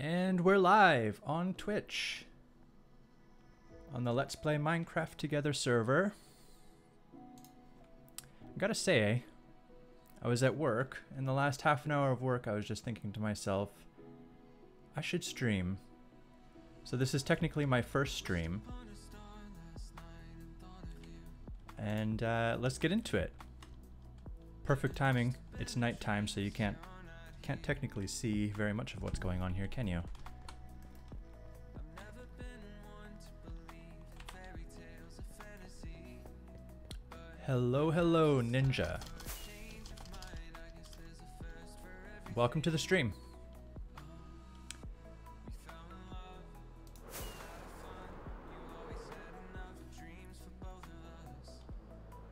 And we're live on Twitch on the Let's Play Minecraft Together server. I gotta say, I was at work. In the last half an hour of work, I was just thinking to myself, I should stream. So this is technically my first stream. And uh, let's get into it. Perfect timing. It's nighttime, so you can't can't technically see very much of what's going on here, can you? Hello, hello, Ninja. Welcome to the stream.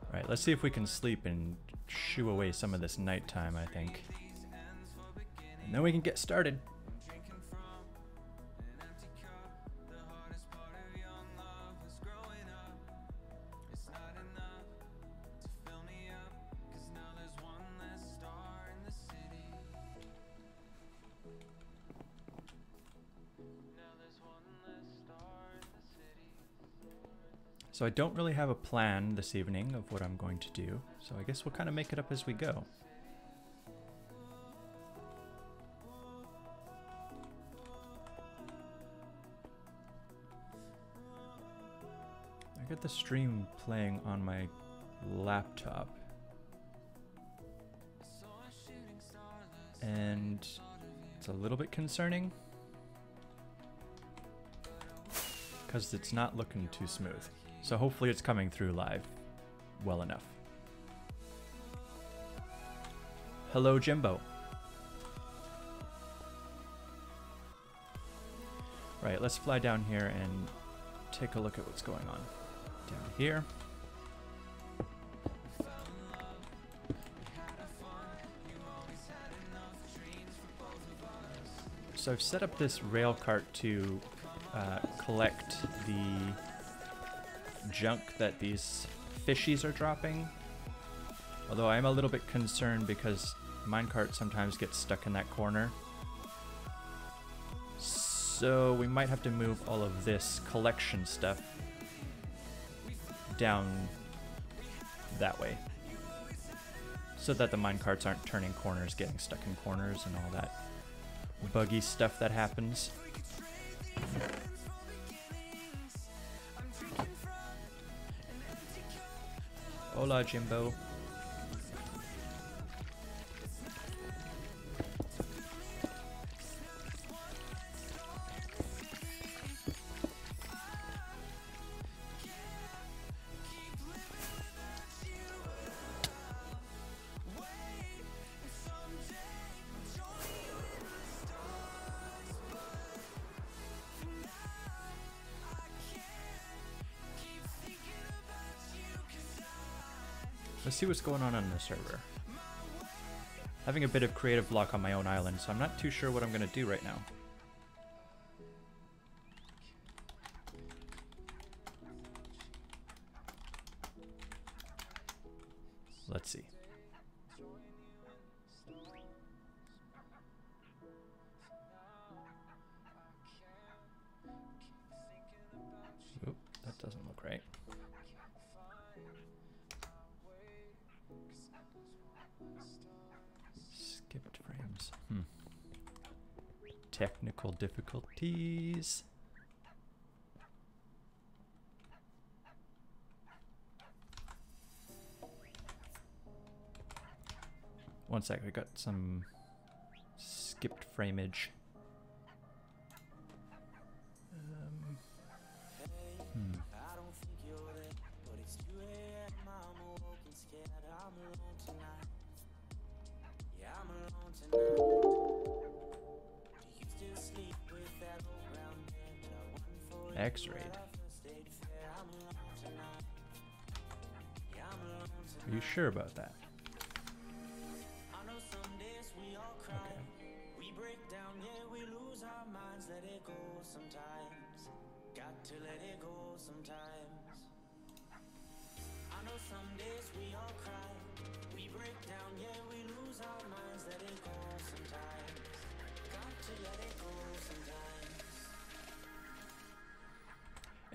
Alright, let's see if we can sleep and shoo away some of this nighttime, I think. And then we can get started. So I don't really have a plan this evening of what I'm going to do, so I guess we'll kind of make it up as we go. The stream playing on my laptop. And it's a little bit concerning because it's not looking too smooth. So hopefully it's coming through live well enough. Hello, Jimbo. Right, let's fly down here and take a look at what's going on. Down here. So I've set up this rail cart to uh, collect the junk that these fishies are dropping. Although I'm a little bit concerned because minecart sometimes gets stuck in that corner. So we might have to move all of this collection stuff down that way. So that the minecarts aren't turning corners, getting stuck in corners and all that buggy stuff that happens. Hola, Jimbo. See what's going on on the server. Having a bit of creative block on my own island, so I'm not too sure what I'm going to do right now. Let's see. Oop, that doesn't look right. Skipped frames. Hmm. Technical difficulties. One sec, I got some skipped frameage. X-Raid. Are you sure about that?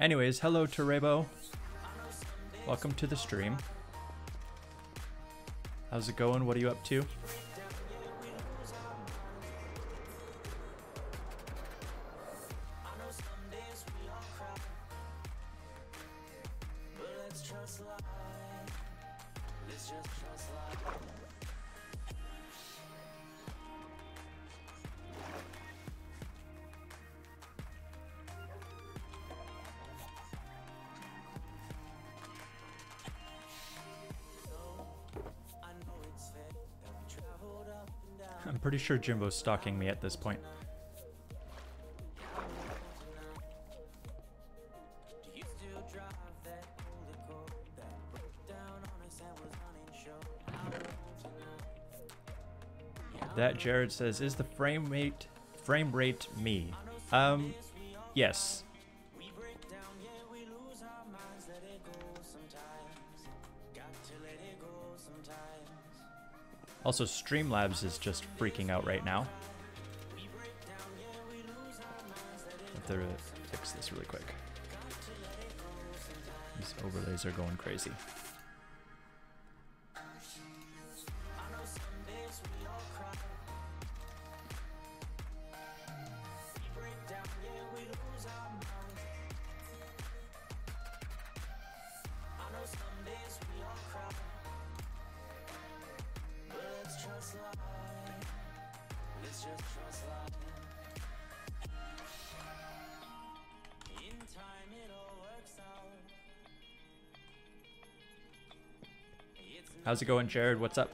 Anyways, hello Terebo. Welcome to the stream. How's it going? What are you up to? Sure Jimbo's stalking me at this point. That Jared says is the frame rate frame rate me. Um yes. Also Streamlabs is just freaking out right now. Have to fix this really quick. These overlays are going crazy. How's it going, Jared? What's up?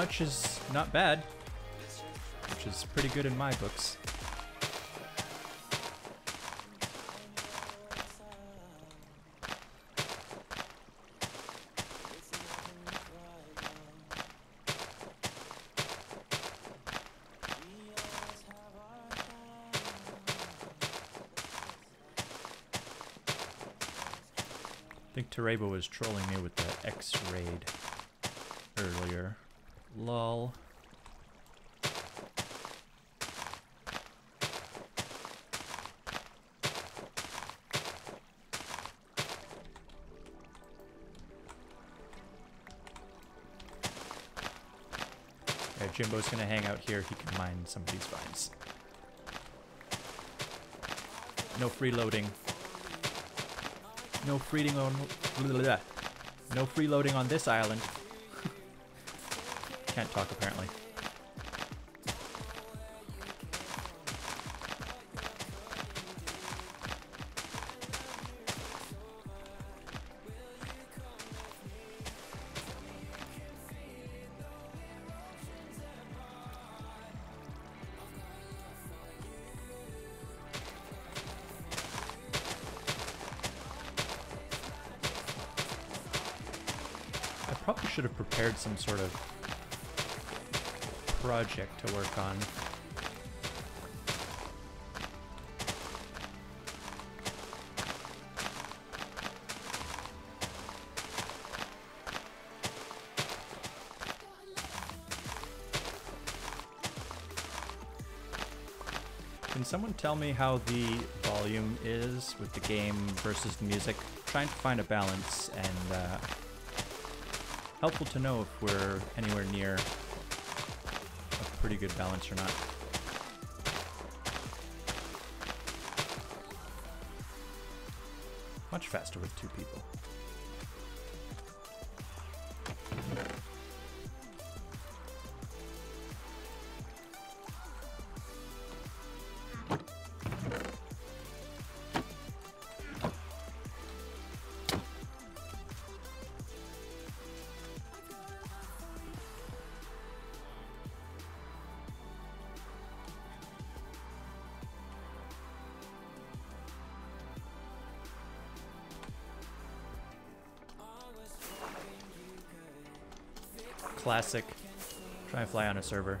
Much is not bad, which is pretty good in my books. I think Terebo was trolling me with the X-Raid earlier. Lol. Yeah, Jimbo's gonna hang out here. He can mine some of these vines. No freeloading. No freeing on. No freeloading on this island. Can't talk apparently. To work on. Can someone tell me how the volume is with the game versus the music? trying to find a balance and uh, helpful to know if we're anywhere near pretty good balance or not. Much faster with two people. A server.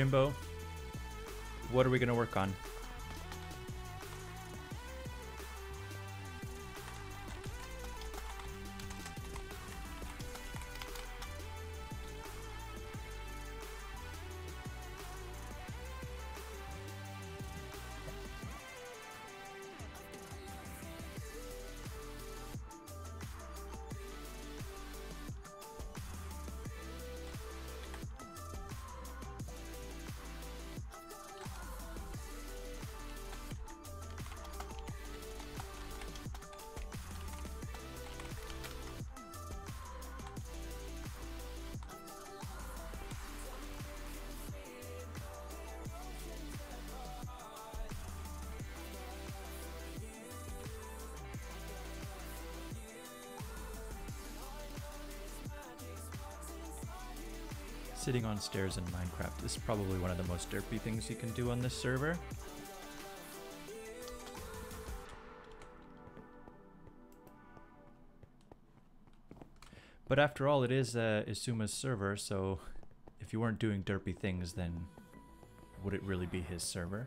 Jimbo, what are we going to work on? Sitting on stairs in Minecraft is probably one of the most derpy things you can do on this server. But after all, it is uh, Isuma's server, so if you weren't doing derpy things, then would it really be his server?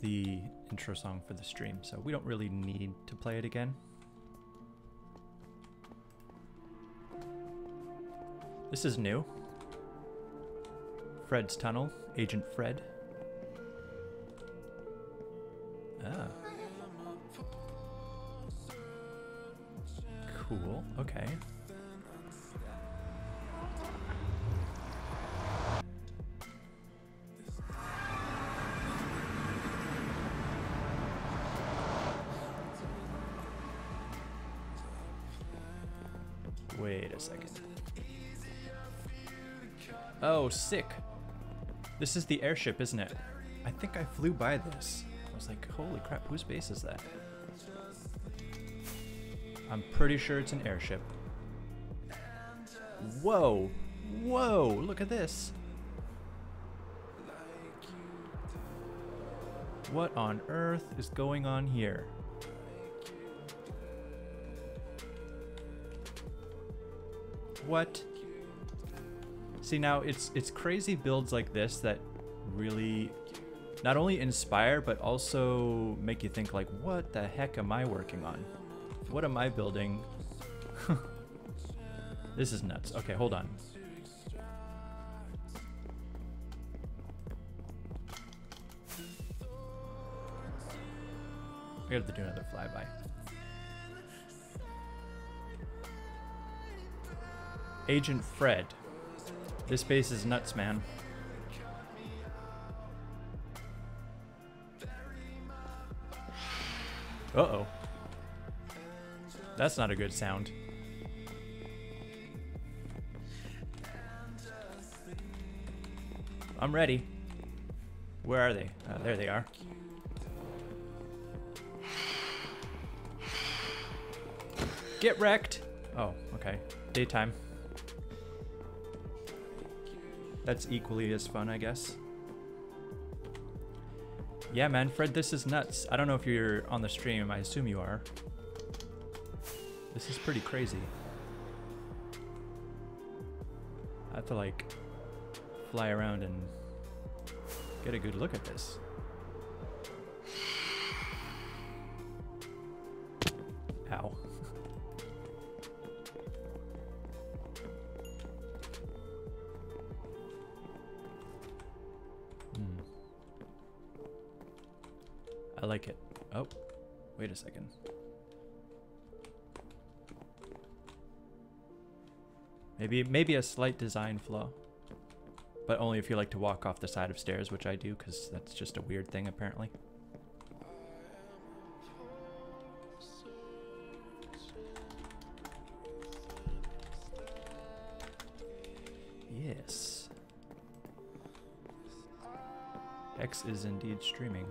The intro song for the stream, so we don't really need to play it again. This is new. Fred's Tunnel, Agent Fred. Ah. Cool, okay. Sick. This is the airship, isn't it? I think I flew by this. I was like, holy crap, whose base is that? I'm pretty sure it's an airship. Whoa! Whoa! Look at this! What on earth is going on here? What? See now it's it's crazy builds like this that really not only inspire but also make you think like what the heck am I working on? What am I building? this is nuts. Okay, hold on. I have to do another flyby. Agent Fred. This base is nuts, man. Uh-oh. That's not a good sound. I'm ready. Where are they? Uh, there they are. Get wrecked! Oh, okay. Daytime. That's equally as fun, I guess. Yeah, man, Fred, this is nuts. I don't know if you're on the stream. I assume you are. This is pretty crazy. I have to, like, fly around and get a good look at this. I like it. Oh, wait a second. Maybe maybe a slight design flaw. But only if you like to walk off the side of stairs, which I do, because that's just a weird thing apparently. Yes. X is indeed streaming.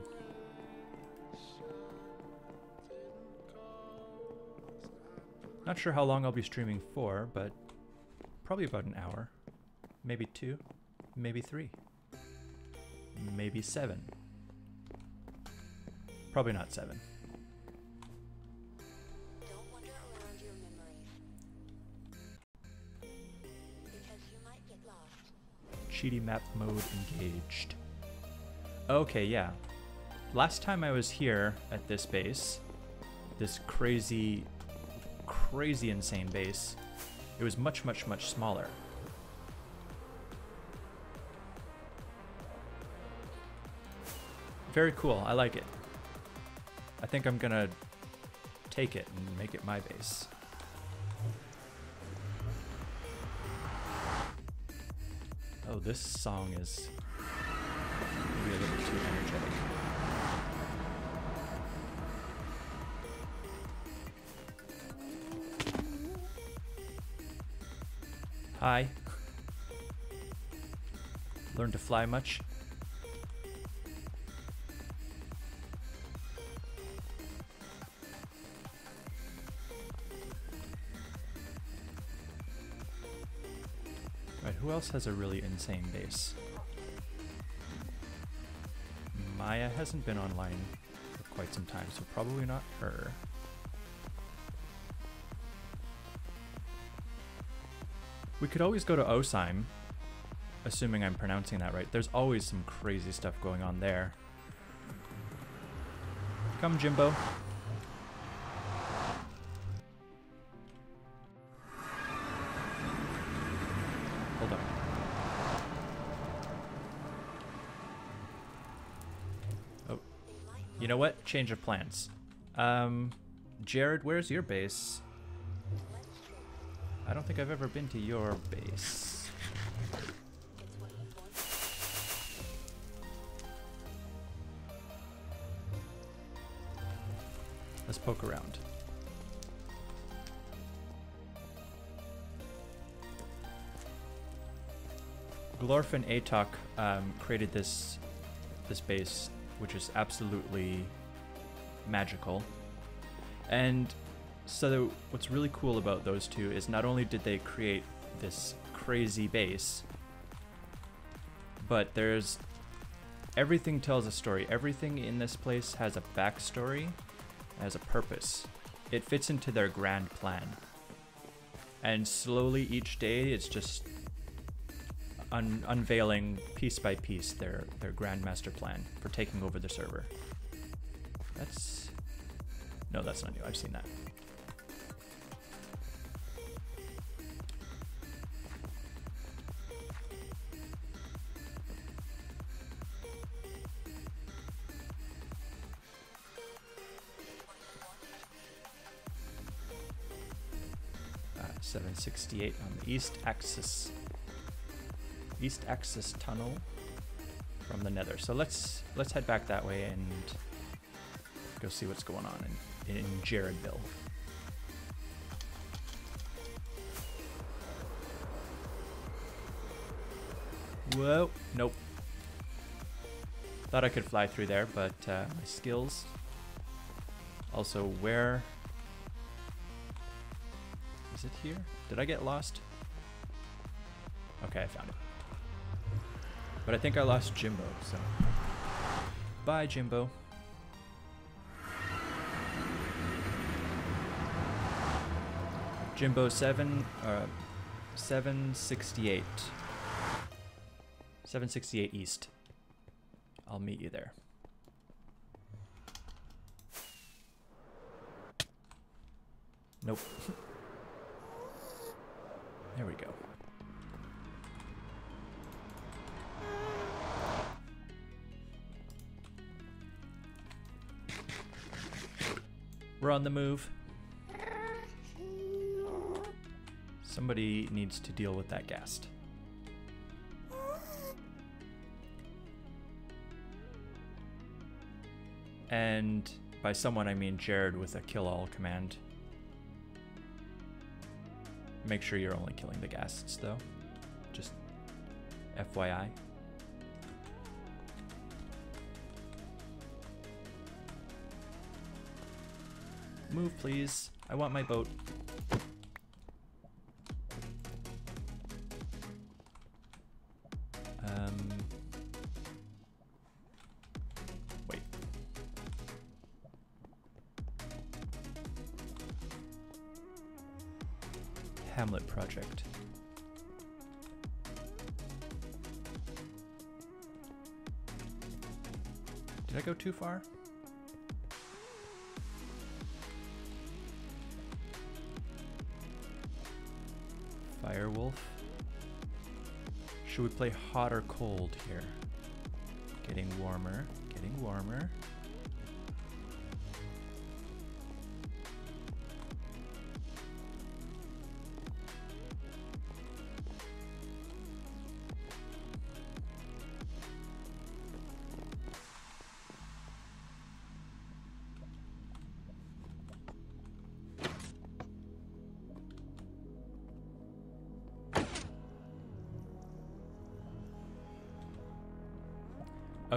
Not sure how long I'll be streaming for, but probably about an hour. Maybe two, maybe three, maybe seven. Probably not seven. Cheaty map mode engaged. Okay, yeah. Last time I was here at this base, this crazy, crazy insane base, it was much, much, much smaller. Very cool. I like it. I think I'm gonna take it and make it my base. Oh, this song is little too energetic. Hi. Learn to fly much? Right, who else has a really insane base? Maya hasn't been online for quite some time, so probably not her. We could always go to Osheim, assuming I'm pronouncing that right. There's always some crazy stuff going on there. Come, Jimbo. Hold up. Oh, you know what? Change of plans. Um, Jared, where's your base? Think I've ever been to your base. Let's poke around. Glorf and Atok um, created this this base, which is absolutely magical. And so what's really cool about those two is not only did they create this crazy base, but there's everything tells a story. Everything in this place has a backstory, has a purpose. It fits into their grand plan. And slowly each day it's just un- unveiling piece by piece their their grand master plan for taking over the server. That's no, that's not new. I've seen that. 768 on the east axis. East axis tunnel from the nether. So let's let's head back that way and go see what's going on in, in Jaredville. Whoa, nope. Thought I could fly through there, but uh, my skills. Also, where here? Did I get lost? Okay, I found it. But I think I lost Jimbo, so. Bye, Jimbo. Jimbo 7, uh, 768. 768 East. I'll meet you there. Nope. there we go. We're on the move. Somebody needs to deal with that ghast. And by someone, I mean Jared with a kill all command. Make sure you're only killing the ghasts, though. Just FYI. Move, please. I want my boat. Play hot or cold here? Getting warmer, getting warmer.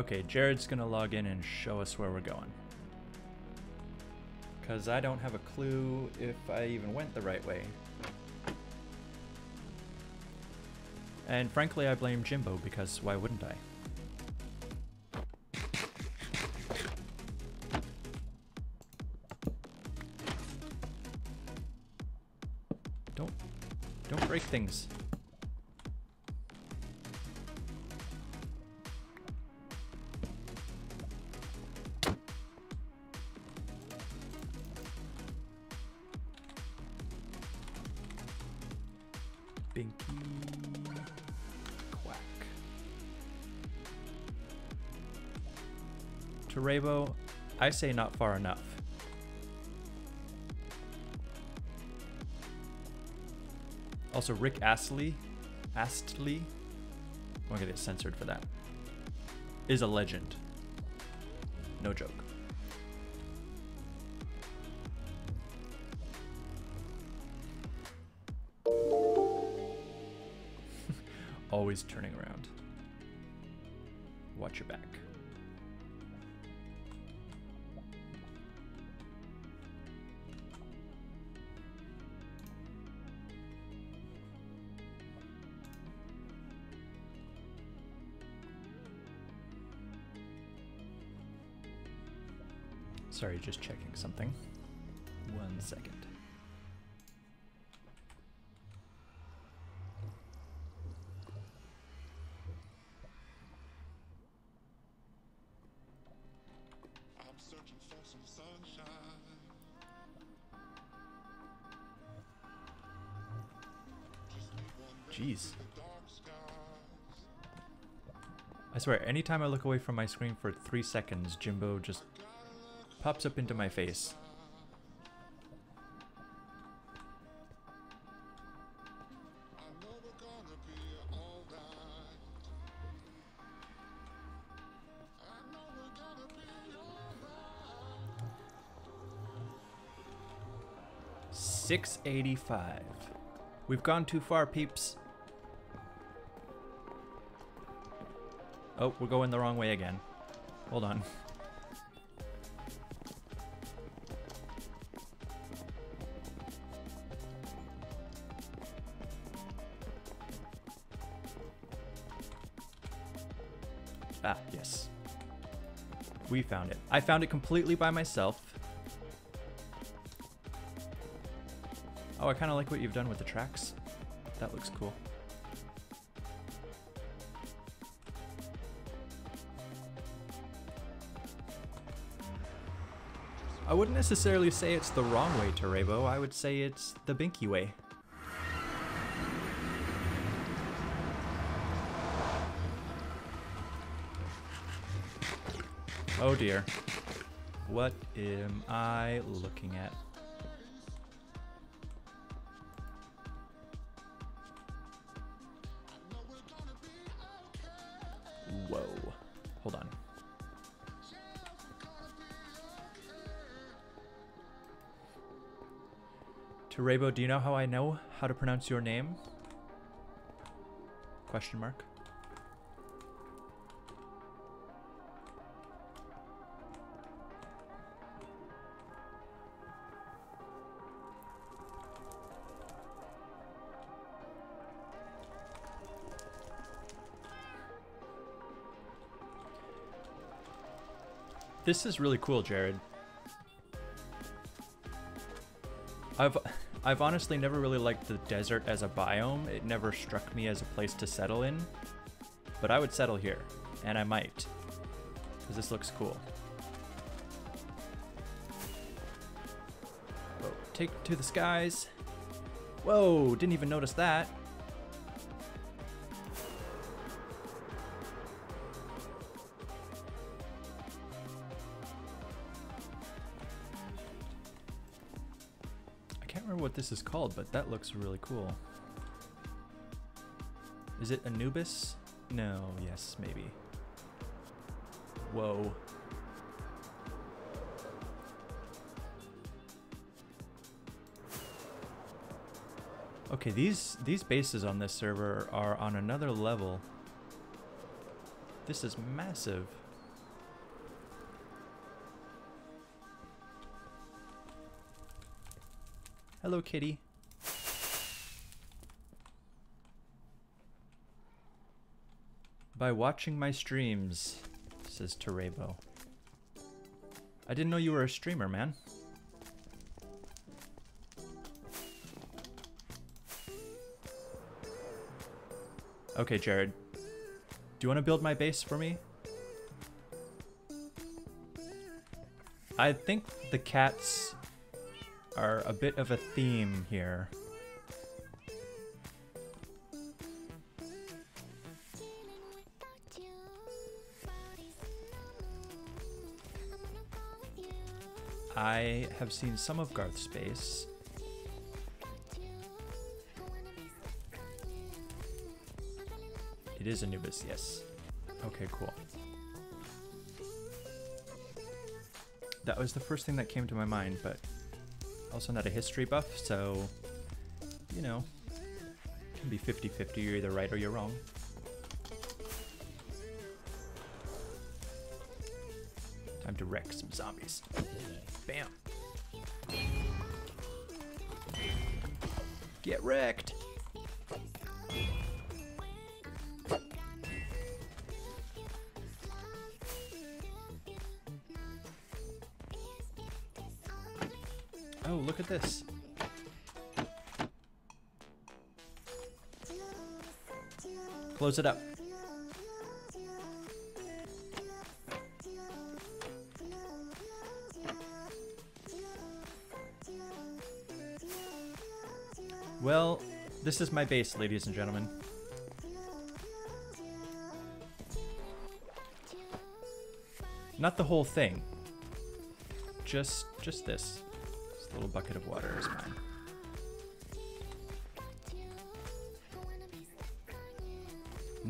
Okay, Jared's gonna log in and show us where we're going. Because I don't have a clue if I even went the right way. And frankly, I blame Jimbo because why wouldn't I? Don't, don't break things. Binky quack. Terebo, I say not far enough. Also, Rick Astley, Astley, I'm gonna get censored for that, is a legend. No joke. Always turning around. Watch your back. Sorry, just checking something. One second. Swear, anytime I look away from my screen for three seconds, Jimbo just pops up into my face. Alright. 685. We've gone too far, peeps. Oh, we're going the wrong way again. Hold on. Ah, yes. We found it. I found it completely by myself. Oh, I kind of like what you've done with the tracks. That looks cool. I wouldn't necessarily say it's the wrong way Terebo. I would say it's the Binky way. Oh dear. What am I looking at? Terebo, do you know how I know how to pronounce your name? Question mark. This is really cool, Jared. I've I've honestly never really liked the desert as a biome. It never struck me as a place to settle in. But I would settle here, and I might. Cuz this looks cool. Take to the skies. Whoa, didn't even notice that. This is called, but that looks really cool. Is it Anubis? No, yes, maybe. Whoa. Okay, these these bases on this server are on another level. This is massive. Hello, kitty. By watching my streams, says Terebo. I didn't know you were a streamer, man. Okay, Jared. Do you want to build my base for me? I think the cats are a bit of a theme here. I have seen some of Garth's space. It is Anubis, yes. Okay, cool. That was the first thing that came to my mind, but also not a history buff, so, you know, can be 50-50, you're either right or you're wrong. Time to wreck some zombies. Bam. Get wrecked. Close it up. Well, this is my base, ladies and gentlemen. Not the whole thing. Just just this. This little bucket of water is fine.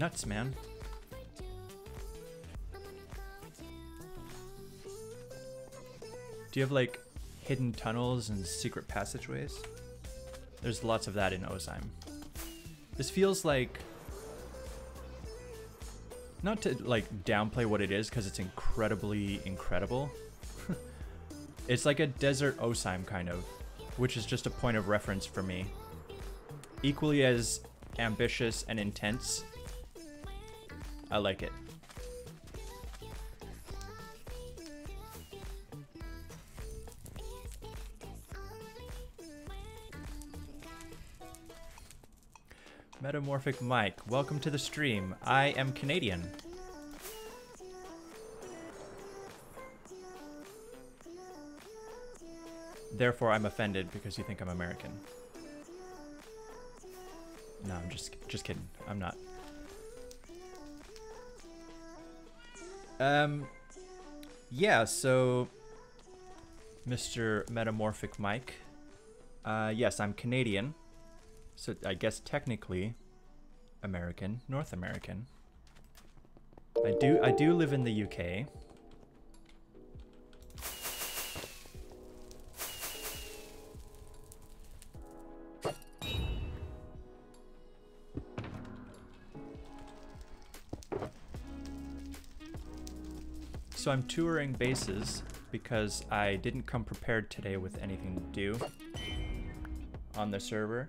Nuts, man. Do you have like hidden tunnels and secret passageways? There's lots of that in Osheim. This feels like not to like downplay what it is because it's incredibly incredible. it's like a desert Osheim kind of, which is just a point of reference for me. Equally as ambitious and intense. I like it. Metamorphic Mike, welcome to the stream. I am Canadian. Therefore, I'm offended because you think I'm American. No, I'm just just kidding. I'm not. Um, yeah. So, Mr. Metamorphic Mike. Uh, yes, I'm Canadian. So I guess technically American, North American. I do I do live in the UK. I'm touring bases because I didn't come prepared today with anything to do on the server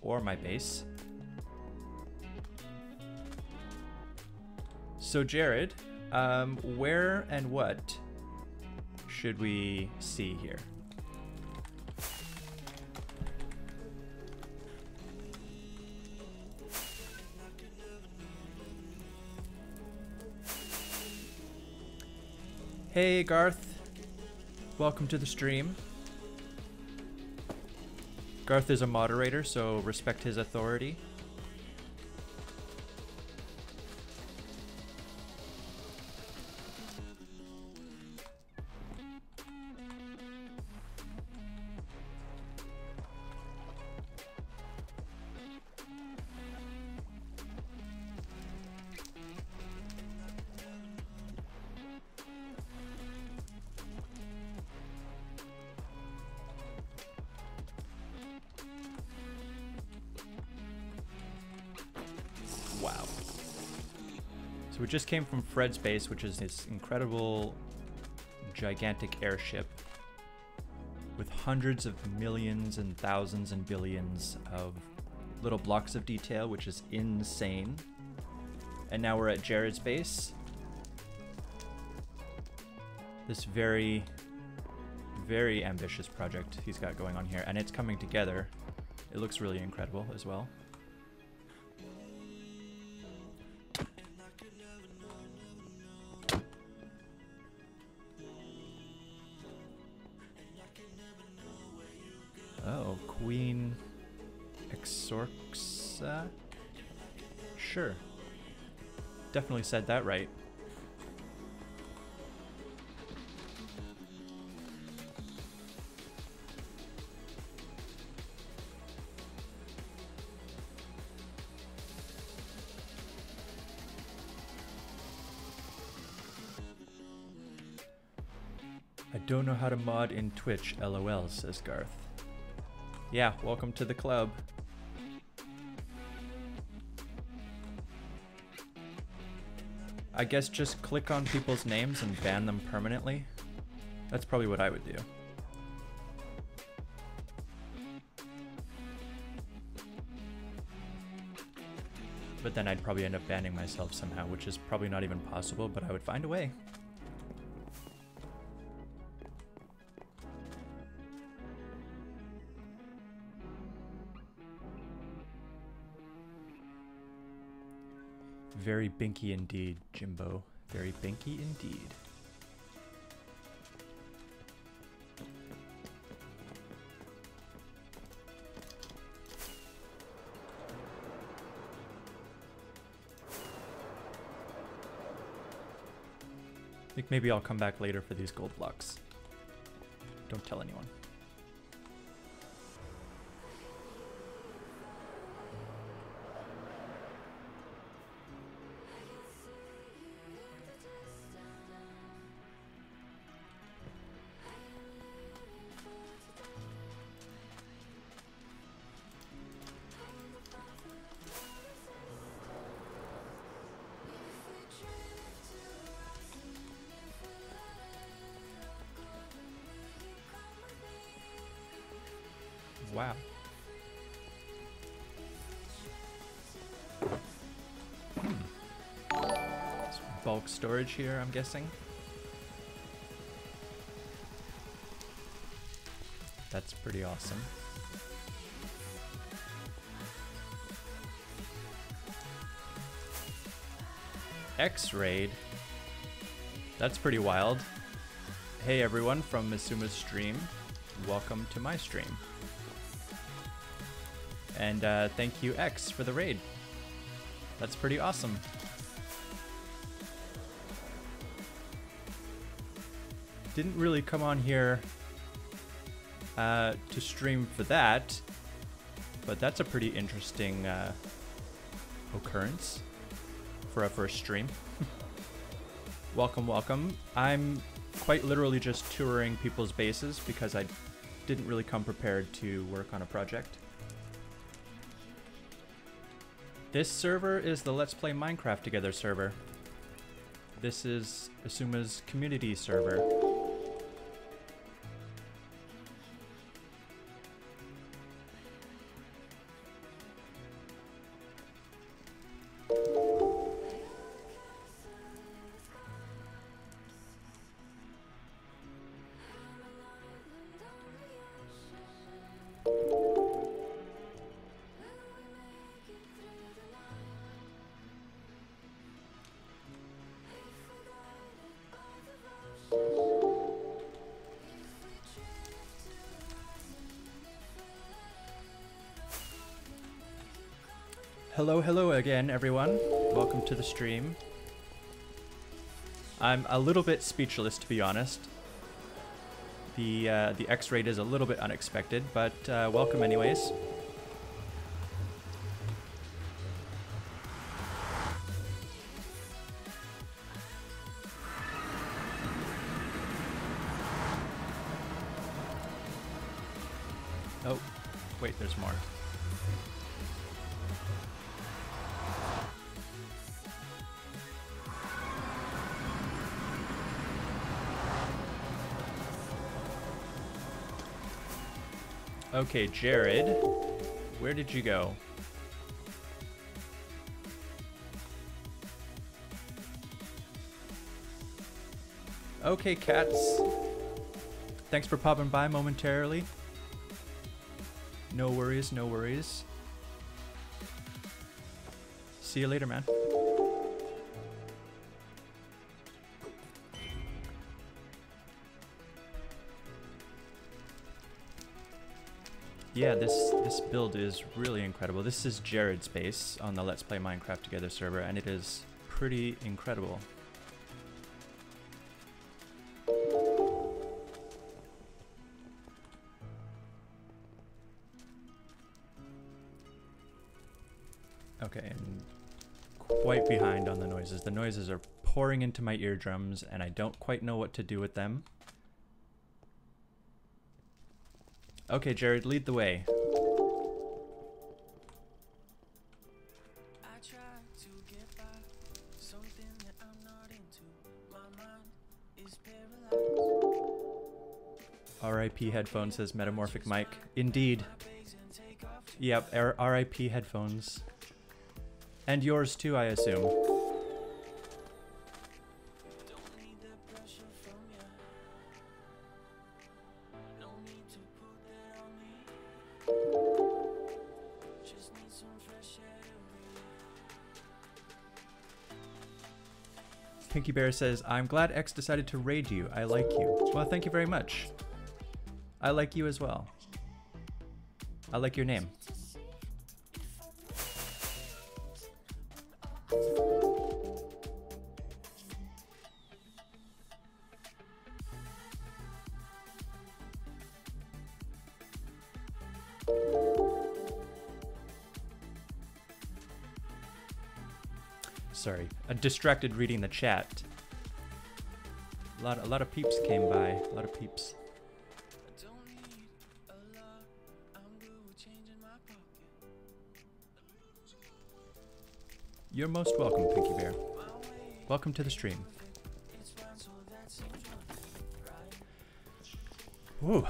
or my base. So Jared, um, where and what should we see here? Hey Garth, welcome to the stream. Garth is a moderator, so respect his authority. Just came from Fred's base, which is this incredible, gigantic airship with hundreds of millions and thousands and billions of little blocks of detail, which is insane. And now we're at Jared's base. This very, very ambitious project he's got going on here, and it's coming together. It looks really incredible as well. Said that right. I don't know how to mod in Twitch, lol, says Garth. Yeah, welcome to the club. I guess just click on people's names and ban them permanently. That's probably what I would do. But then I'd probably end up banning myself somehow, which is probably not even possible, but I would find a way. Very binky indeed, Jimbo. Very binky indeed. I think maybe I'll come back later for these gold blocks. Don't tell anyone. Storage here, I'm guessing. That's pretty awesome. X-Raid. That's pretty wild. Hey everyone from Xisuma's stream. Welcome to my stream. And uh, thank you, X, for the raid. That's pretty awesome. Didn't really come on here uh, to stream for that, but that's a pretty interesting uh, occurrence for a first stream. welcome, welcome. I'm quite literally just touring people's bases because I didn't really come prepared to work on a project. This server is the Let's Play Minecraft Together server. This is Xisuma's community server. Hello, hello again, everyone. Welcome to the stream. I'm a little bit speechless, to be honest. The uh, the X rate is a little bit unexpected, but uh, welcome anyways. Okay, Jared, where did you go? Okay, cats. Thanks for popping by momentarily. No worries, no worries. See you later, man. Yeah, this this build is really incredible. This is Jared's base on the Let's Play Minecraft Together server, and it is pretty incredible. Okay, and quite behind on the noises. The noises are pouring into my eardrums, and I don't quite know what to do with them. Okay, Jared, lead the way. I try to get by something that I'm not into. My mind is paralyzed. RIP headphones says Metamorphic Mike. Indeed. Base and take off. Yep, RIP headphones. And yours too, I assume. Pinky Bear says, I'm glad X decided to raid you. I like you. Well, thank you very much. I like you as well. I like your name. Distracted reading the chat. A lot, a lot of peeps came by. A lot of peeps. You're most welcome, Pinky Bear. Welcome to the stream. fine,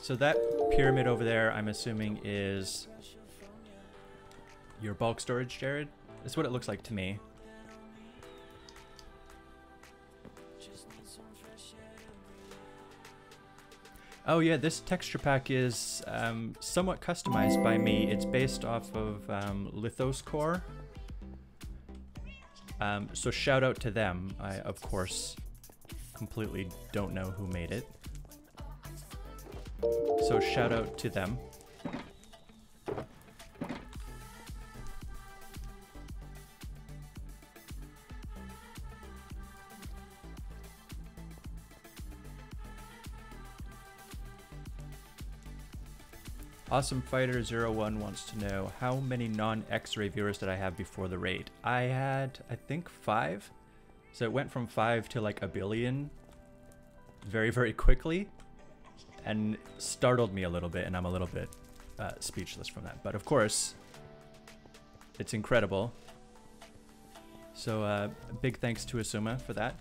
so that. Pyramid over there, I'm assuming, is your bulk storage, Jared. That's what it looks like to me. Oh yeah, this texture pack is um, somewhat customized by me. It's based off of um, Lithos Core. Um, so shout out to them. I of course completely don't know who made it. So shout out to them. Awesome Fighter 01 wants to know how many non X-ray viewers did I have before the raid? I had, I think, five. So it went from five to like a billion very, very quickly and startled me a little bit, and I'm a little bit uh, speechless from that. But of course, it's incredible. So uh, big thanks to Xisuma for that.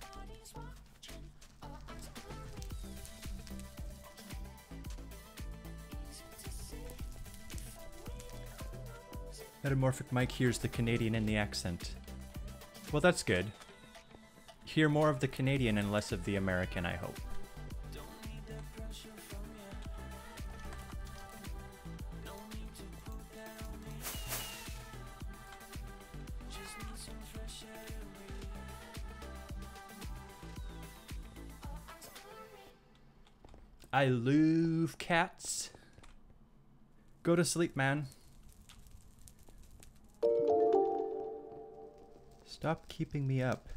Metamorphic Mike hears the Canadian in the accent. Well, that's good. Hear more of the Canadian and less of the American, I hope. I love cats. Go to sleep, man. Stop keeping me up.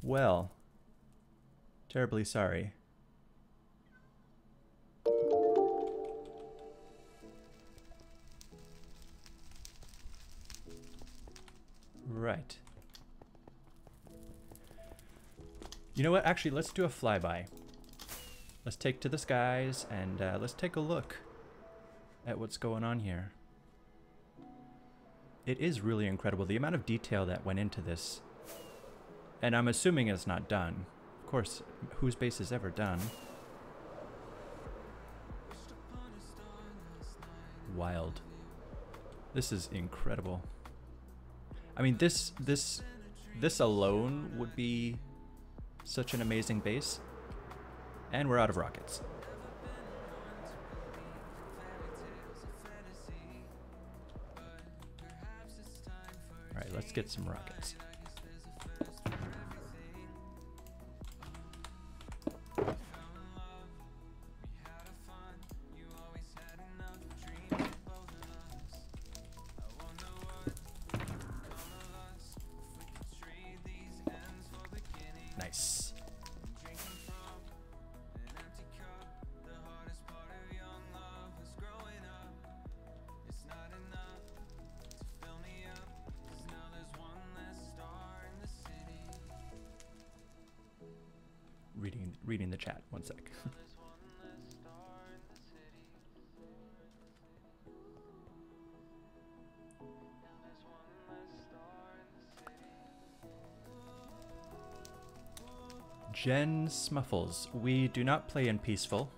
Well, terribly sorry. Right. You know what? Actually, let's do a flyby. Let's take to the skies and uh, let's take a look at what's going on here. It is really incredible the amount of detail that went into this. And I'm assuming it's not done. Of course, whose base is ever done? Wild. This is incredible. I mean, this this this alone would be such an amazing base. And we're out of rockets. Let's get some rockets. Jen Smuffles. We do not play in peaceful.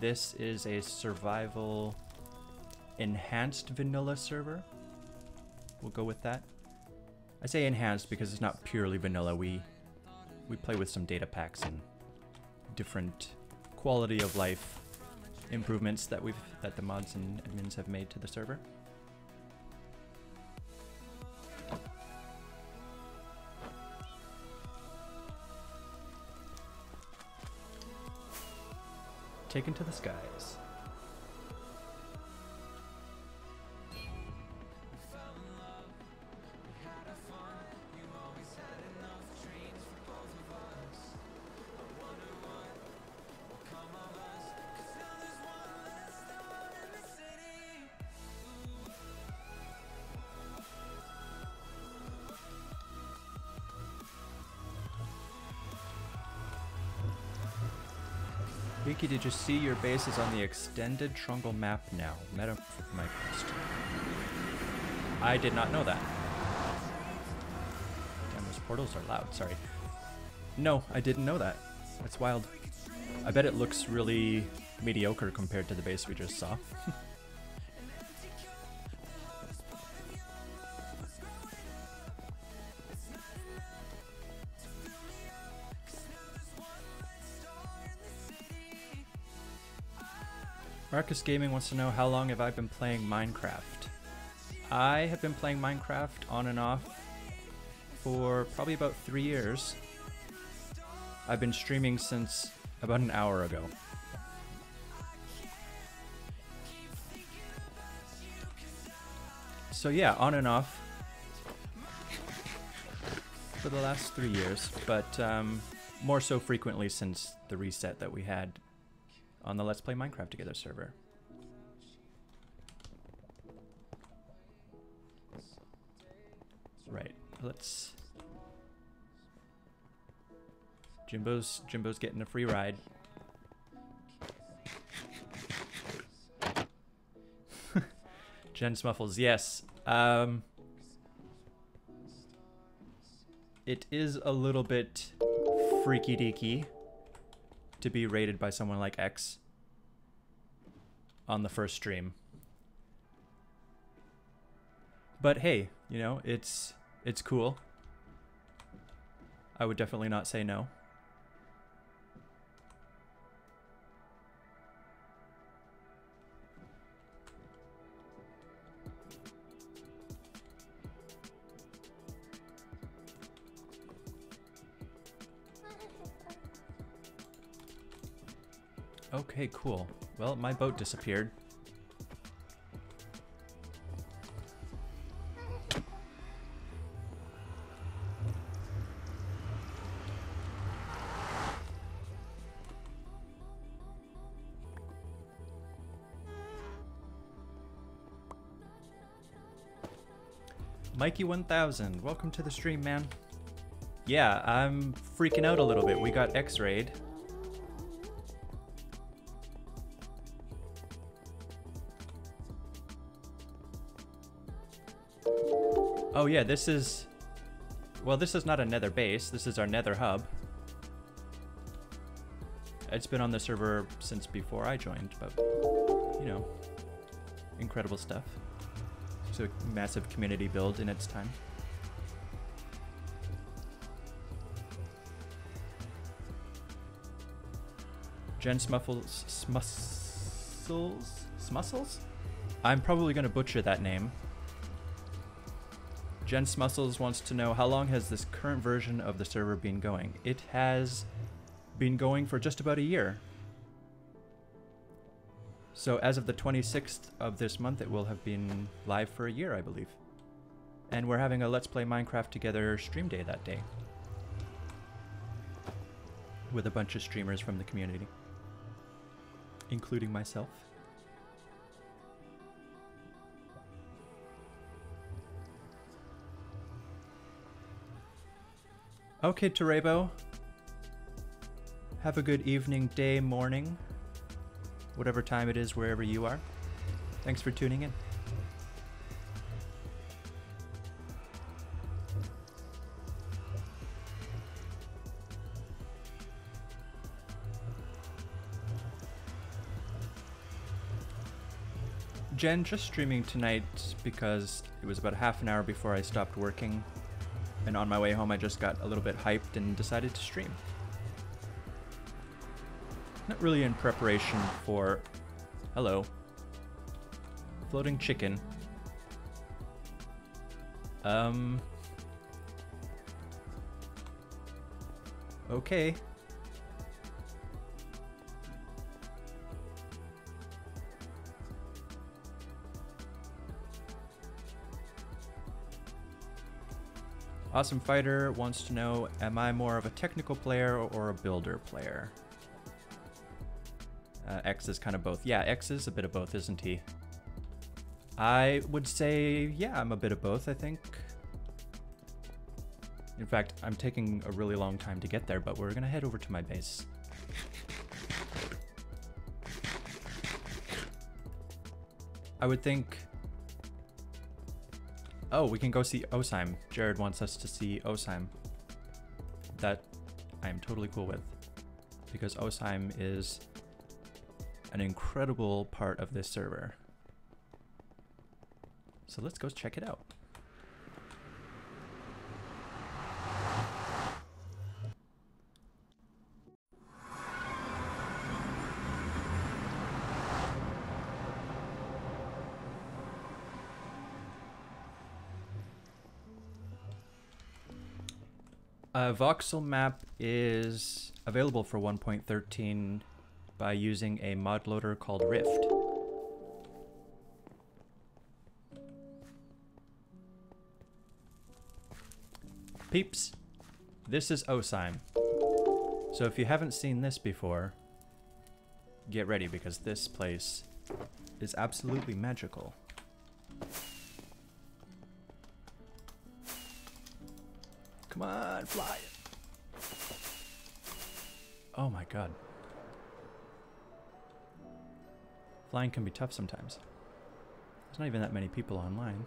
This is a survival enhanced vanilla server. We'll go with that. I say enhanced because it's not purely vanilla. We we play with some data packs and different quality of life improvements that we've that the mods and admins have made to the server. Taken to the skies. Did you see your base is on the extended Trungle map now? Meta my quest. I did not know that. Damn, those portals are loud, sorry. No, I didn't know that. That's wild. I bet it looks really mediocre compared to the base we just saw. Marcus Gaming wants to know how long have I been playing Minecraft? I have been playing Minecraft on and off for probably about three years. I've been streaming since about an hour ago. So yeah, on and off for the last three years, but um, more so frequently since the reset that we had on the Let's Play Minecraft Together server. Right, let's... Jimbo's, Jimbo's getting a free ride. Jen Smuffles, yes. Um, it is a little bit freaky deaky to be rated by someone like X on the first stream. But hey, you know, it's it's cool. I would definitely not say no. Okay, cool. Well, my boat disappeared. Mikey1000, welcome to the stream, man. Yeah, I'm freaking out a little bit. We got X-rayed. Oh yeah, this is... Well, this is not a nether base. This is our nether hub. It's been on the server since before I joined, but, you know, incredible stuff. It's a massive community build in its time. Jen Smuffles... Smussles? Smussles? I'm probably going to butcher that name. Jen Smussles wants to know how long has this current version of the server been going? It has been going for just about a year. So as of the 26th of this month, it will have been live for a year, I believe. And we're having a Let's Play Minecraft Together stream day that day. With a bunch of streamers from the community. Including myself. Okay, Terebo. Have a good evening, day, morning, whatever time it is wherever you are. Thanks for tuning in. Jen, just streaming tonight because it was about half an hour before I stopped working. And on my way home, I just got a little bit hyped and decided to stream. Not really in preparation for. Hello. Floating chicken. Um. Okay. Awesome Fighter wants to know Am I more of a technical player or a builder player? Uh, X is kind of both. Yeah, X is a bit of both, isn't he? I would say, yeah, I'm a bit of both, I think. In fact, I'm taking a really long time to get there, but we're gonna head over to my base. I would think Oh, we can go see Osheim. Jared wants us to see Osheim. That I am totally cool with. Because Osheim is an incredible part of this server. So let's go check it out. Uh, voxel map is available for 1.13 by using a mod loader called Rift. Peeps, this is Osheim. So if you haven't seen this before, get ready because this place is absolutely magical. Fly. Oh my god. Flying can be tough sometimes. There's not even that many people online.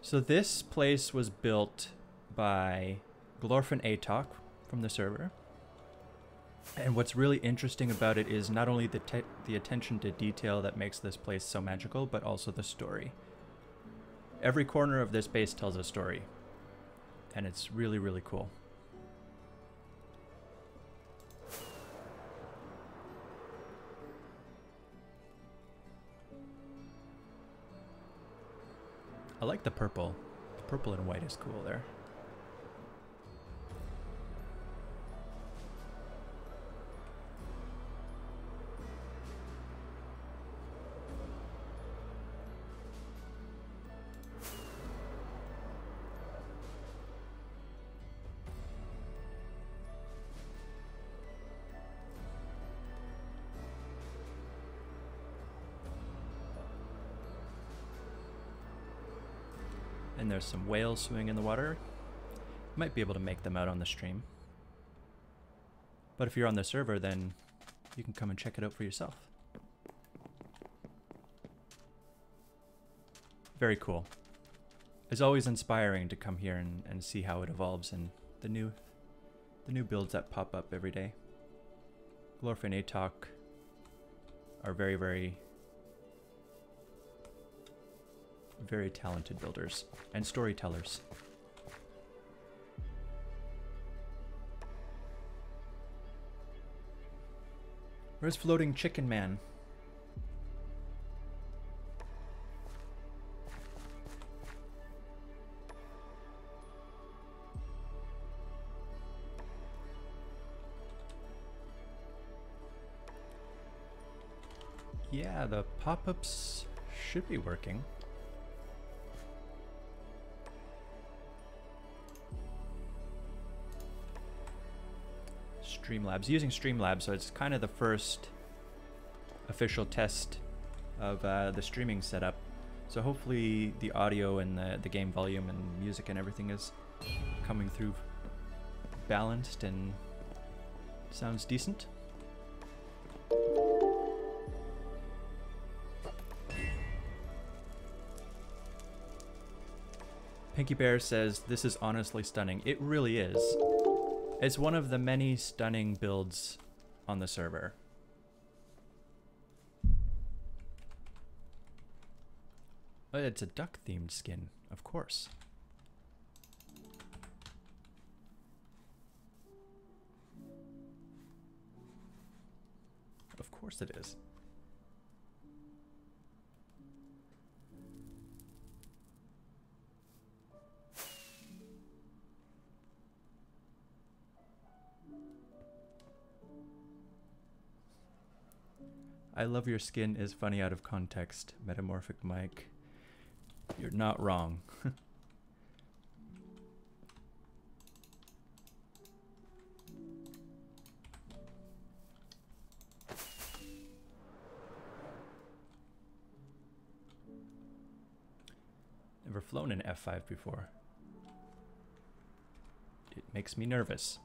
So this place was built by Glorfin Atok from the server. And what's really interesting about it is not only the the attention to detail that makes this place so magical, but also the story. Every corner of this base tells a story, and it's really really cool. I like the purple. The purple and white is cool there. There's some whales swimming in the water. Might be able to make them out on the stream. But if you're on the server, then you can come and check it out for yourself. Very cool. It's always inspiring to come here and, and see how it evolves and the new the new builds that pop up every day. Glorf and Atok are very, very very talented builders and storytellers. Where's Floating Chicken Man? Yeah, the pop-ups should be working. Streamlabs, using Streamlabs, so it's kind of the first official test of uh, the streaming setup. So hopefully the audio and the, the game volume and music and everything is coming through balanced and sounds decent. Pinky Bear says, This is honestly stunning. It really is. It's one of the many stunning builds on the server. But it's a duck themed skin, of course. Of course it is. I love your skin is funny out of context. Metamorphic Mike. You're not wrong. Never flown an F5 before. It makes me nervous.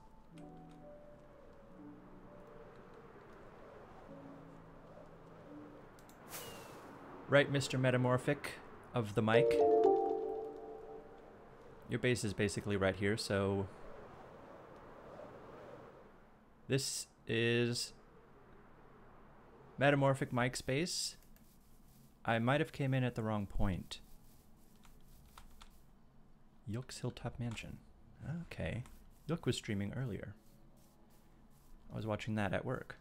Right, Mr. Metamorphic of the mic. Your base is basically right here, so this is Metamorphic Mike space. I might have came in at the wrong point. Yook's Hilltop Mansion. Okay. Yook was streaming earlier. I was watching that at work.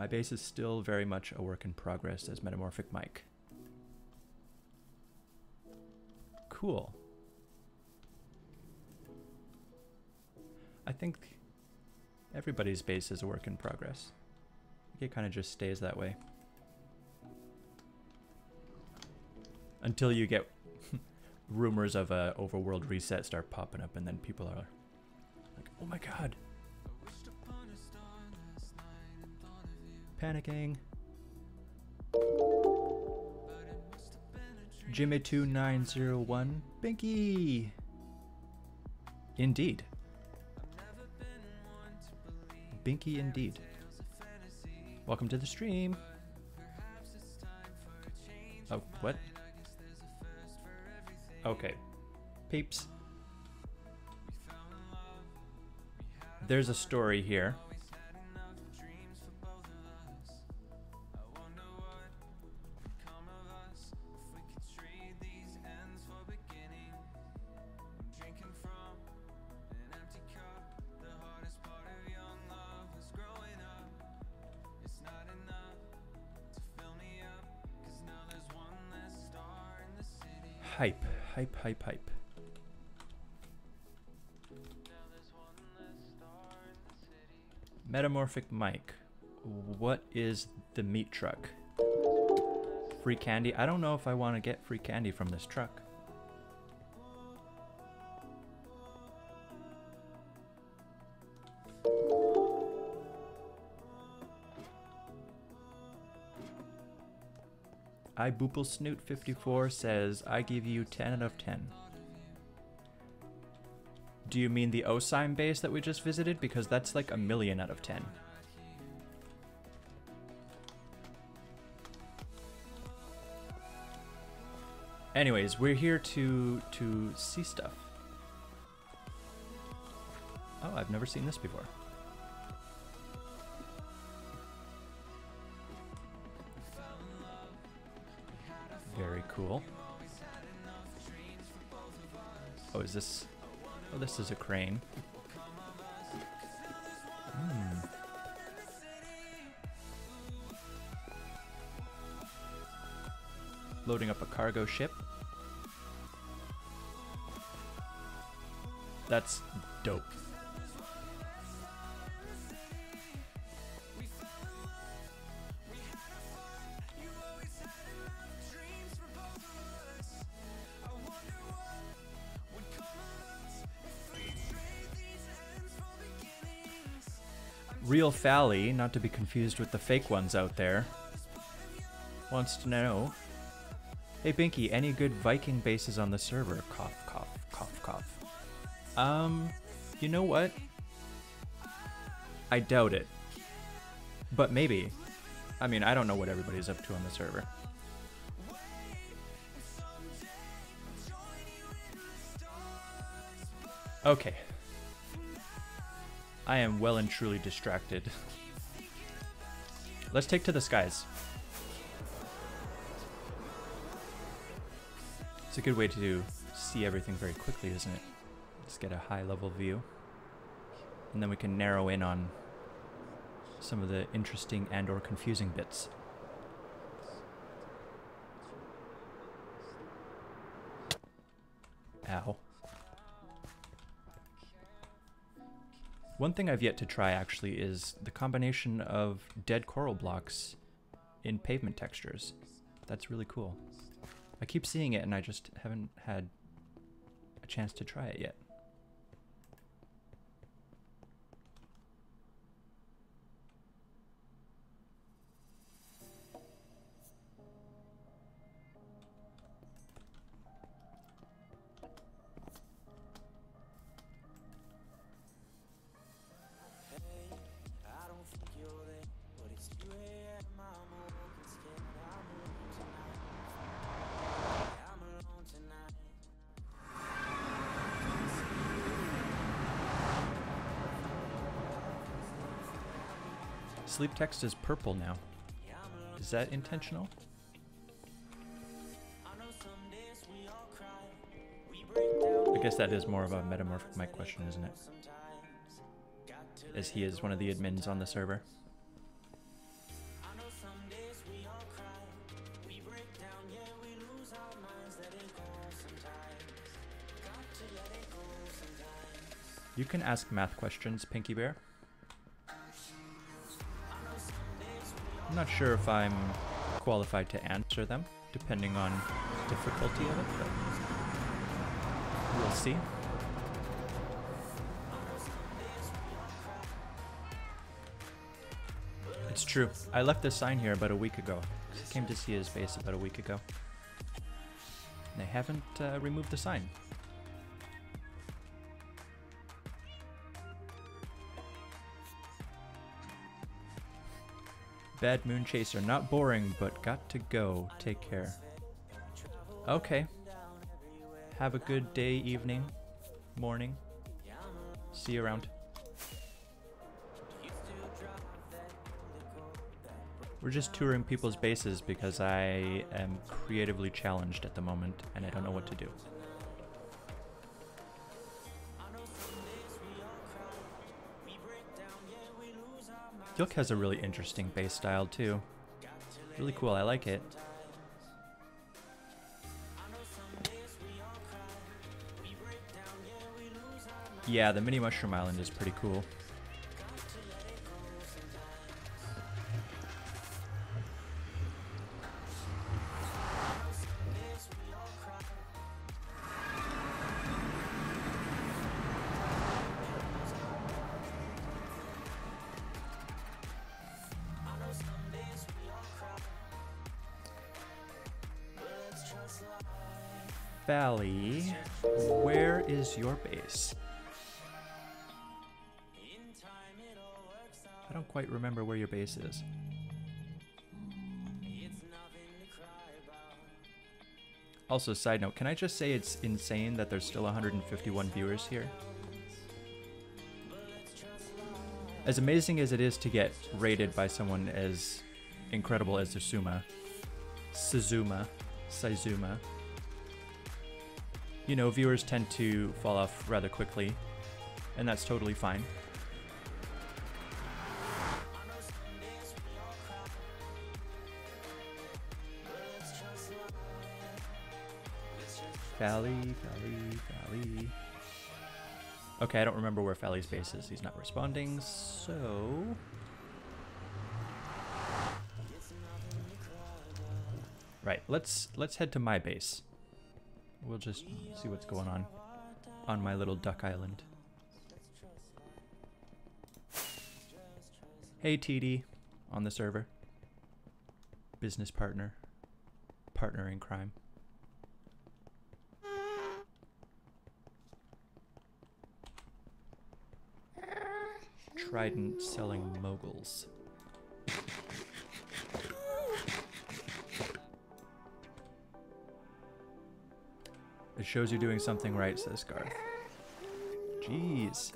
My base is still very much a work in progress as Metamorphic Mike. Cool. I think everybody's base is a work in progress. It kind of just stays that way. Until you get rumors of a overworld reset start popping up and then people are like, oh my god. Panicking. Jimmy2901. Binky! Indeed. Binky indeed. Welcome to the stream. Oh, what? Okay. Peeps. There's a story here. Hype. Metamorphic Mike. What is the meat truck? Free candy? I don't know if I want to get free candy from this truck. I Boople Snoot 54 says, I give you 10 out of 10. Do you mean the Osheim base that we just visited? Because that's like a million out of 10. Anyways, we're here to to see stuff. Oh, I've never seen this before. Cool. Oh, is this? Oh, this is a crane. Hmm. Loading up a cargo ship. That's dope. Real Fally, not to be confused with the fake ones out there, wants to know Hey Binky, any good Viking bases on the server? Cough, cough, cough, cough. Um, you know what? I doubt it. But maybe. I mean, I don't know what everybody's up to on the server. Okay. I am well and truly distracted. Let's take to the skies. It's a good way to see everything very quickly, isn't it? Just get a high level view. And then we can narrow in on some of the interesting and or confusing bits. Ow. One thing I've yet to try actually is the combination of dead coral blocks in pavement textures. That's really cool. I keep seeing it and I just haven't had a chance to try it yet. Sleep text is purple now. Is that intentional? I guess that is more of a metamorphic Mike question, isn't it? As he is one of the admins on the server. You can ask math questions, Pinky Bear. Not sure if I'm qualified to answer them, depending on difficulty of it, but we'll see. It's true. I left this sign here about a week ago. I Came to see his face about a week ago. They haven't uh, removed the sign. Bad Moon Chaser, not boring, but got to go. Take care. Okay. Have a good day, evening, morning. See you around. We're just touring people's bases because I am creatively challenged at the moment and I don't know what to do. Yook has a really interesting base style too. Really cool, I like it. Yeah, the mini mushroom island is pretty cool. Quite remember where your base is. Also, side note, can I just say it's insane that there's still 151 viewers here? As amazing as it is to get rated by someone as incredible as Susuma, Suzuma, Saizuma, you know, viewers tend to fall off rather quickly, and that's totally fine. Valley, Valley, Valley. Okay, I don't remember where Valley's base is. He's not responding, so... Right, let's let's head to my base. We'll just see what's going on on my little duck island. Hey TD on the server. Business partner. Partner in crime. Trident selling moguls. It shows you're doing something right, says Garth. Jeez.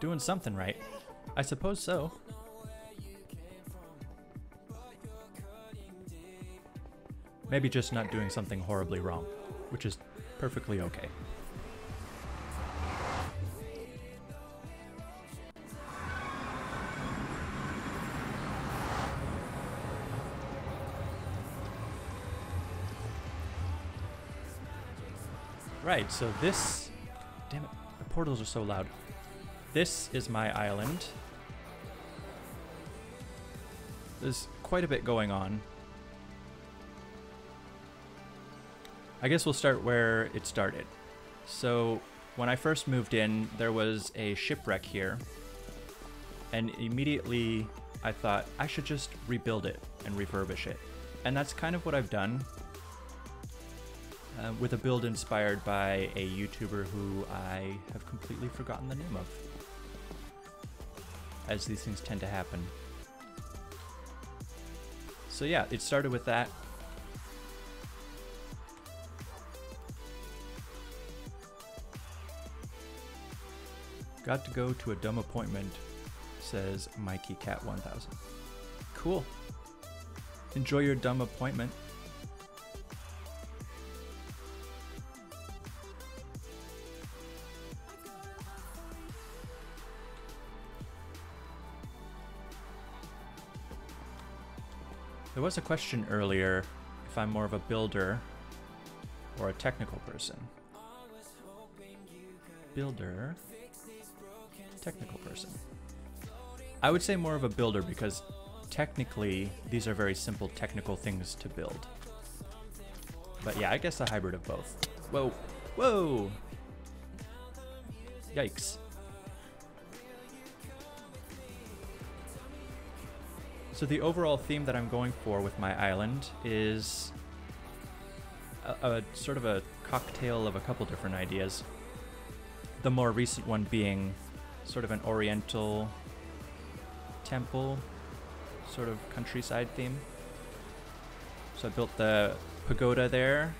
Doing something right. I suppose so. Maybe just not doing something horribly wrong, which is perfectly okay. Right, so this... Damn it, the portals are so loud. This is my island. There's quite a bit going on. I guess we'll start where it started. So, when I first moved in, there was a shipwreck here. And immediately I thought I should just rebuild it and refurbish it. And that's kind of what I've done uh, with a build inspired by a YouTuber who I have completely forgotten the name of. As these things tend to happen. So yeah, it started with that. Got to go to a dumb appointment, says Mikey Cat 1000. Cool. Enjoy your dumb appointment. There was a question earlier if I'm more of a builder or a technical person. Builder, technical person. I would say more of a builder because technically these are very simple technical things to build. But yeah, I guess a hybrid of both. Whoa, whoa! Yikes. So the overall theme that I'm going for with my island is a, a sort of a cocktail of a couple different ideas. The more recent one being sort of an oriental temple, sort of countryside theme. So I built the pagoda there.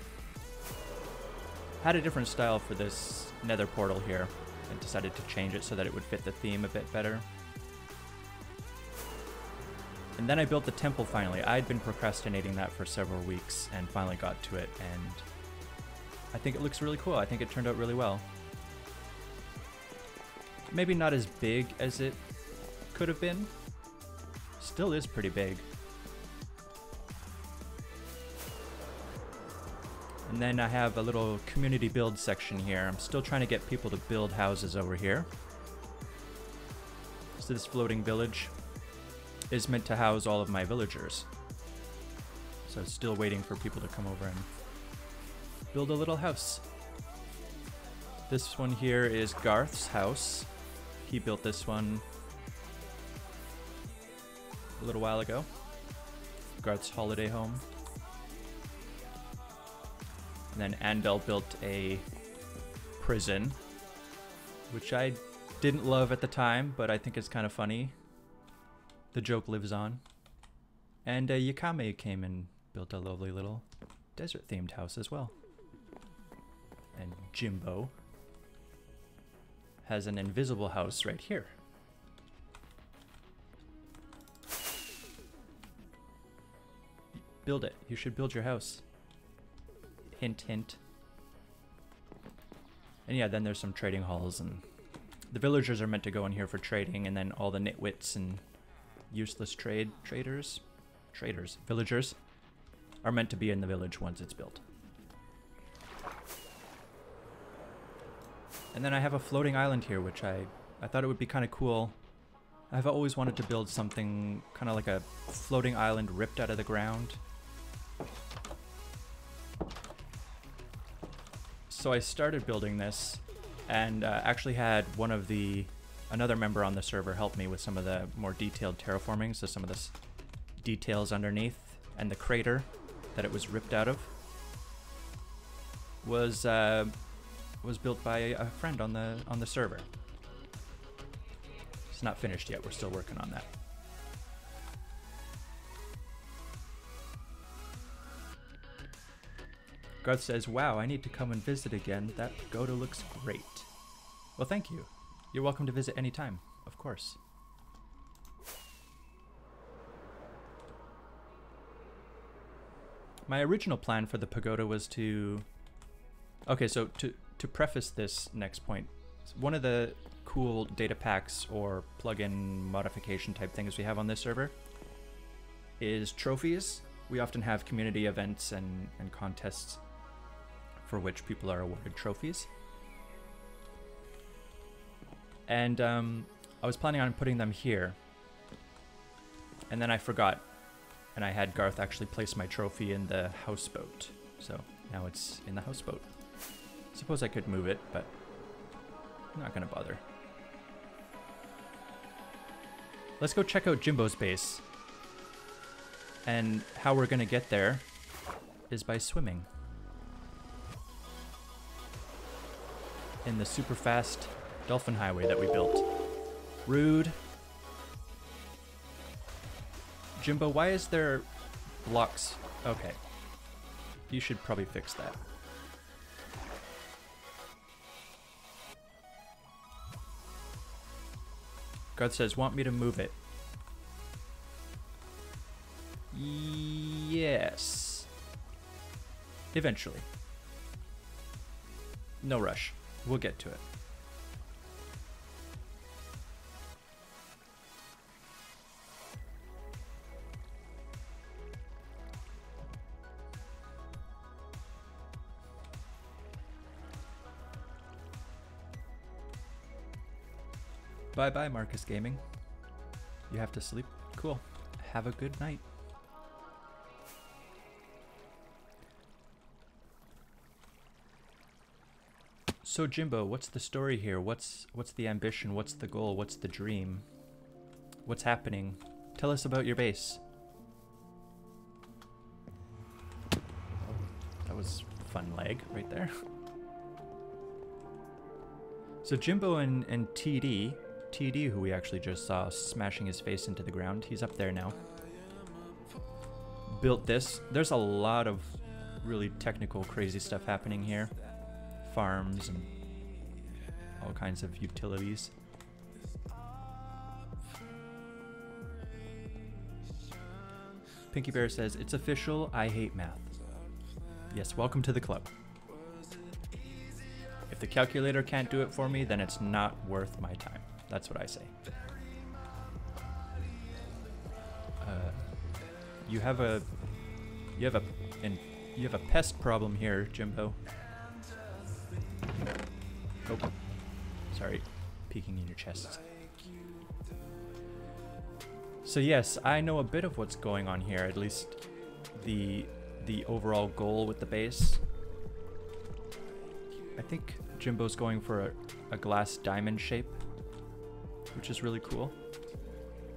Had a different style for this nether portal here. and decided to change it so that it would fit the theme a bit better. And then I built the temple finally. I'd been procrastinating that for several weeks and finally got to it and I think it looks really cool. I think it turned out really well. Maybe not as big as it could have been. Still is pretty big. And then I have a little community build section here. I'm still trying to get people to build houses over here. So this floating village is meant to house all of my villagers. So still waiting for people to come over and build a little house. This one here is Garth's house. He built this one a little while ago. Garth's holiday home. And then Andel built a prison, which I didn't love at the time, but I think it's kind of funny. The joke lives on. And uh, Yakame came and built a lovely little desert themed house as well. And Jimbo has an invisible house right here. Build it. You should build your house. Hint, hint. And yeah, then there's some trading halls, and the villagers are meant to go in here for trading, and then all the nitwits and useless trade traders, traders, villagers, are meant to be in the village once it's built. And then I have a floating island here, which I, I thought it would be kind of cool. I've always wanted to build something kind of like a floating island ripped out of the ground. So I started building this and uh, actually had one of the, another member on the server help me with some of the more detailed terraforming, so some of the details underneath and the crater that it was ripped out of was uh, was built by a friend on the on the server. It's not finished yet. We're still working on that. Garth says, "Wow, I need to come and visit again. That pagoda looks great." Well, thank you. You're welcome to visit anytime, of course. My original plan for the pagoda was to Okay, so to to preface this next point, one of the cool data packs or plugin modification type things we have on this server is trophies. We often have community events and, and contests for which people are awarded trophies. And um, I was planning on putting them here. And then I forgot. And I had Garth actually place my trophy in the houseboat. So now it's in the houseboat. Suppose I could move it, but I'm not gonna bother. Let's go check out Jimbo's base. And how we're gonna get there is by swimming. In the super fast dolphin highway that we built. Rude. Jimbo, why is there blocks? Okay. You should probably fix that. Garth says, want me to move it? Yes. Eventually. No rush. We'll get to it. Bye bye, Marcus Gaming. You have to sleep? Cool. Have a good night. So Jimbo, what's the story here? What's what's the ambition? What's the goal? What's the dream? What's happening Tell us about your base. That was fun lag right there. So Jimbo and, and TD, TD who we actually just saw smashing his face into the ground, he's up there now. Built this. There's a lot of really technical crazy stuff happening here. Farms and all kinds of utilities. Pinky Bear says, It's official, I hate math. Yes, welcome to the club. If the calculator can't do it for me, then it's not worth my time. That's what I say. Uh, you have a you have a and you have a pest problem here, Jimbo. Oh, sorry, peeking in your chest. So yes, I know a bit of what's going on here. At least the the overall goal with the base. I think Jimbo's going for a, a glass diamond shape, which is really cool.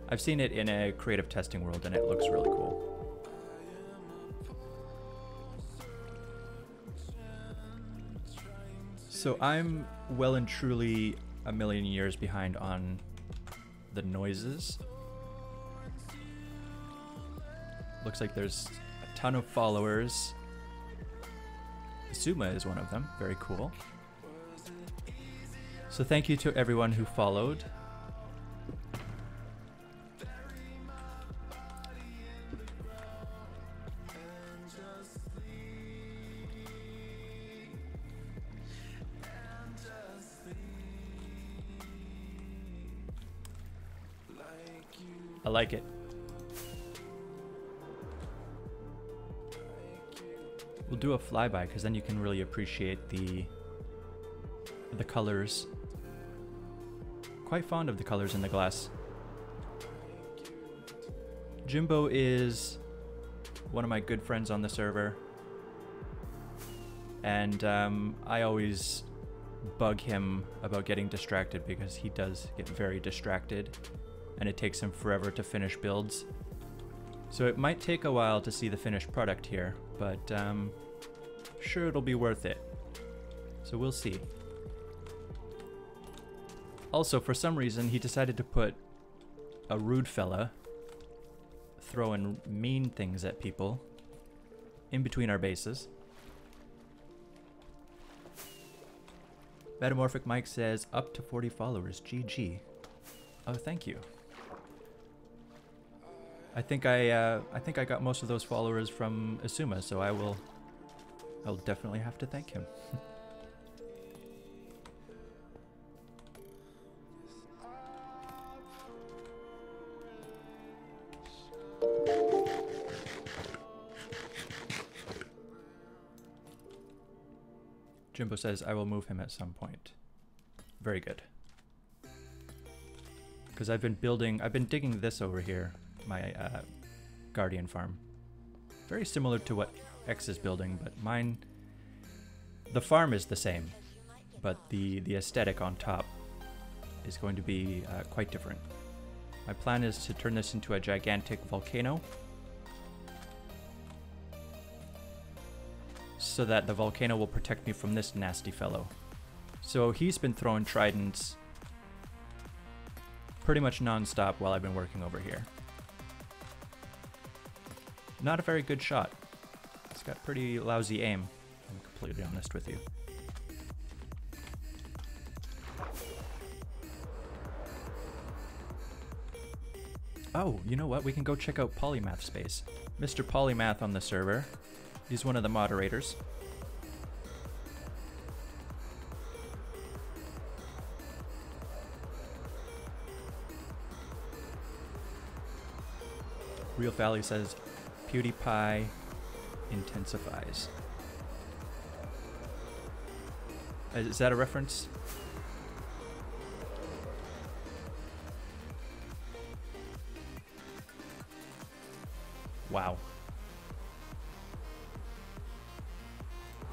I've seen it in a creative testing world and it looks really cool. So I'm well and truly a million years behind on the noises. Looks like there's a ton of followers. Suma is one of them. Very cool. So thank you to everyone who followed. Like it. We'll do a flyby because then you can really appreciate the the colors. Quite fond of the colors in the glass. Jimbo is one of my good friends on the server. And um, I always bug him about getting distracted because he does get very distracted and it takes him forever to finish builds. So it might take a while to see the finished product here, but um, sure it'll be worth it. So we'll see. Also, for some reason, he decided to put a rude fella throwing mean things at people in between our bases. Metamorphic Mike says up to 40 followers. GG. Oh, thank you. I think I uh, I think I got most of those followers from Asuma, so I will I'll definitely have to thank him. Jimbo says I will move him at some point. Very good. Because I've been building, I've been digging this over here, my uh, Guardian farm. Very similar to what X is building, but mine, the farm is the same, but the, the aesthetic on top is going to be uh, quite different. My plan is to turn this into a gigantic volcano so that the volcano will protect me from this nasty fellow. So he's been throwing tridents pretty much non-stop while I've been working over here. Not a very good shot. It's got pretty lousy aim, I'm completely honest with you. Oh, you know what? We can go check out Polymath Space. Mr. Polymath on the server. He's one of the moderators. Real Valley says PewDiePie intensifies. Is that a reference? Wow.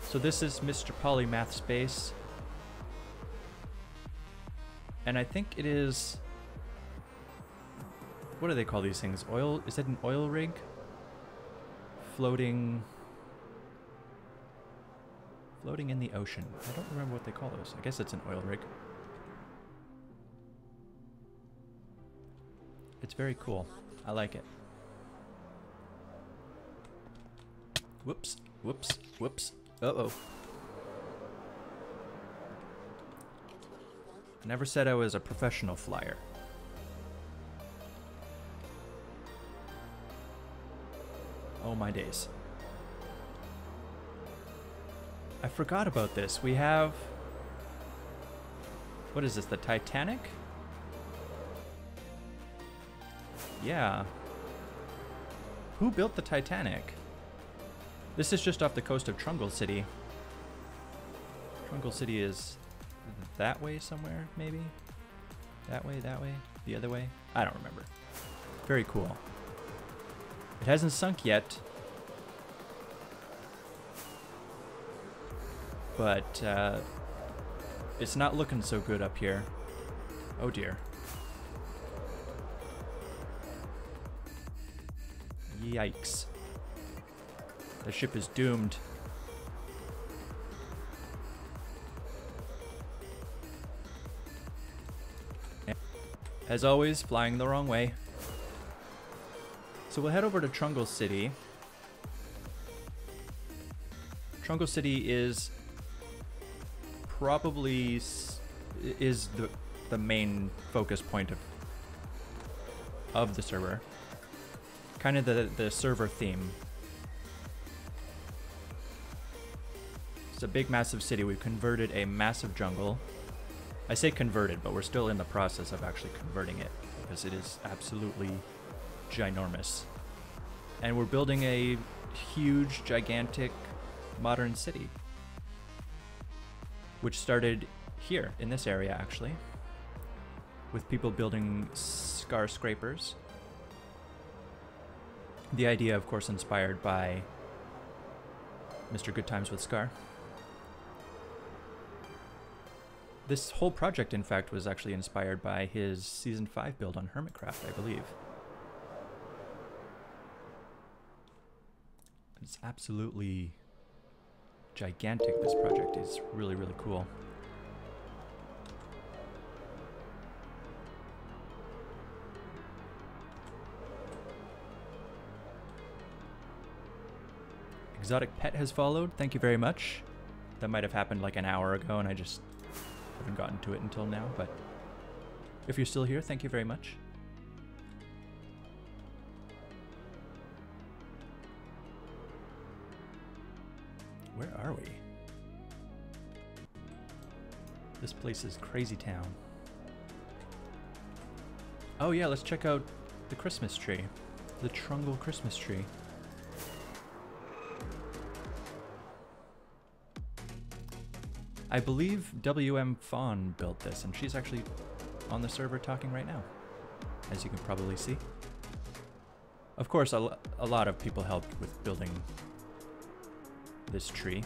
So this is Mr. Polymath Space. And I think it is what do they call these things? Oil? Is it an oil rig? Floating. Floating in the ocean. I don't remember what they call those. I guess it's an oil rig. It's very cool. I like it. Whoops. Whoops. Whoops. Uh oh. Wanted. I never said I was a professional flyer. My days. I forgot about this. We have. What is this? The Titanic? Yeah. Who built the Titanic? This is just off the coast of Trungle City. Trungle City is that way somewhere, maybe? That way, that way, the other way? I don't remember. Very cool. It hasn't sunk yet. But uh, it's not looking so good up here. Oh dear. Yikes. The ship is doomed. As always, flying the wrong way. So we'll head over to Trungle City. Trungle City is probably is the the main focus point of of the server. Kind of the the server theme. It's a big massive city. We've converted a massive jungle. I say converted, but we're still in the process of actually converting it because it is absolutely ginormous. And we're building a huge, gigantic modern city. Which started here in this area actually. With people building skyscrapers. The idea, of course, inspired by Mr. Goodtimeswithscar. This whole project, in fact, was actually inspired by his season 5 build on Hermitcraft, I believe. It's absolutely gigantic, this project. is really, really cool. Exotic Pet has followed. Thank you very much. That might have happened like an hour ago, and I just haven't gotten to it until now, but if you're still here, thank you very much. Are we? This place is crazy town. Oh yeah, let's check out the Christmas tree. The Trungle Christmas tree. I believe WM Fawn built this, and she's actually on the server talking right now, as you can probably see. Of course, a, a lot of people helped with building this tree.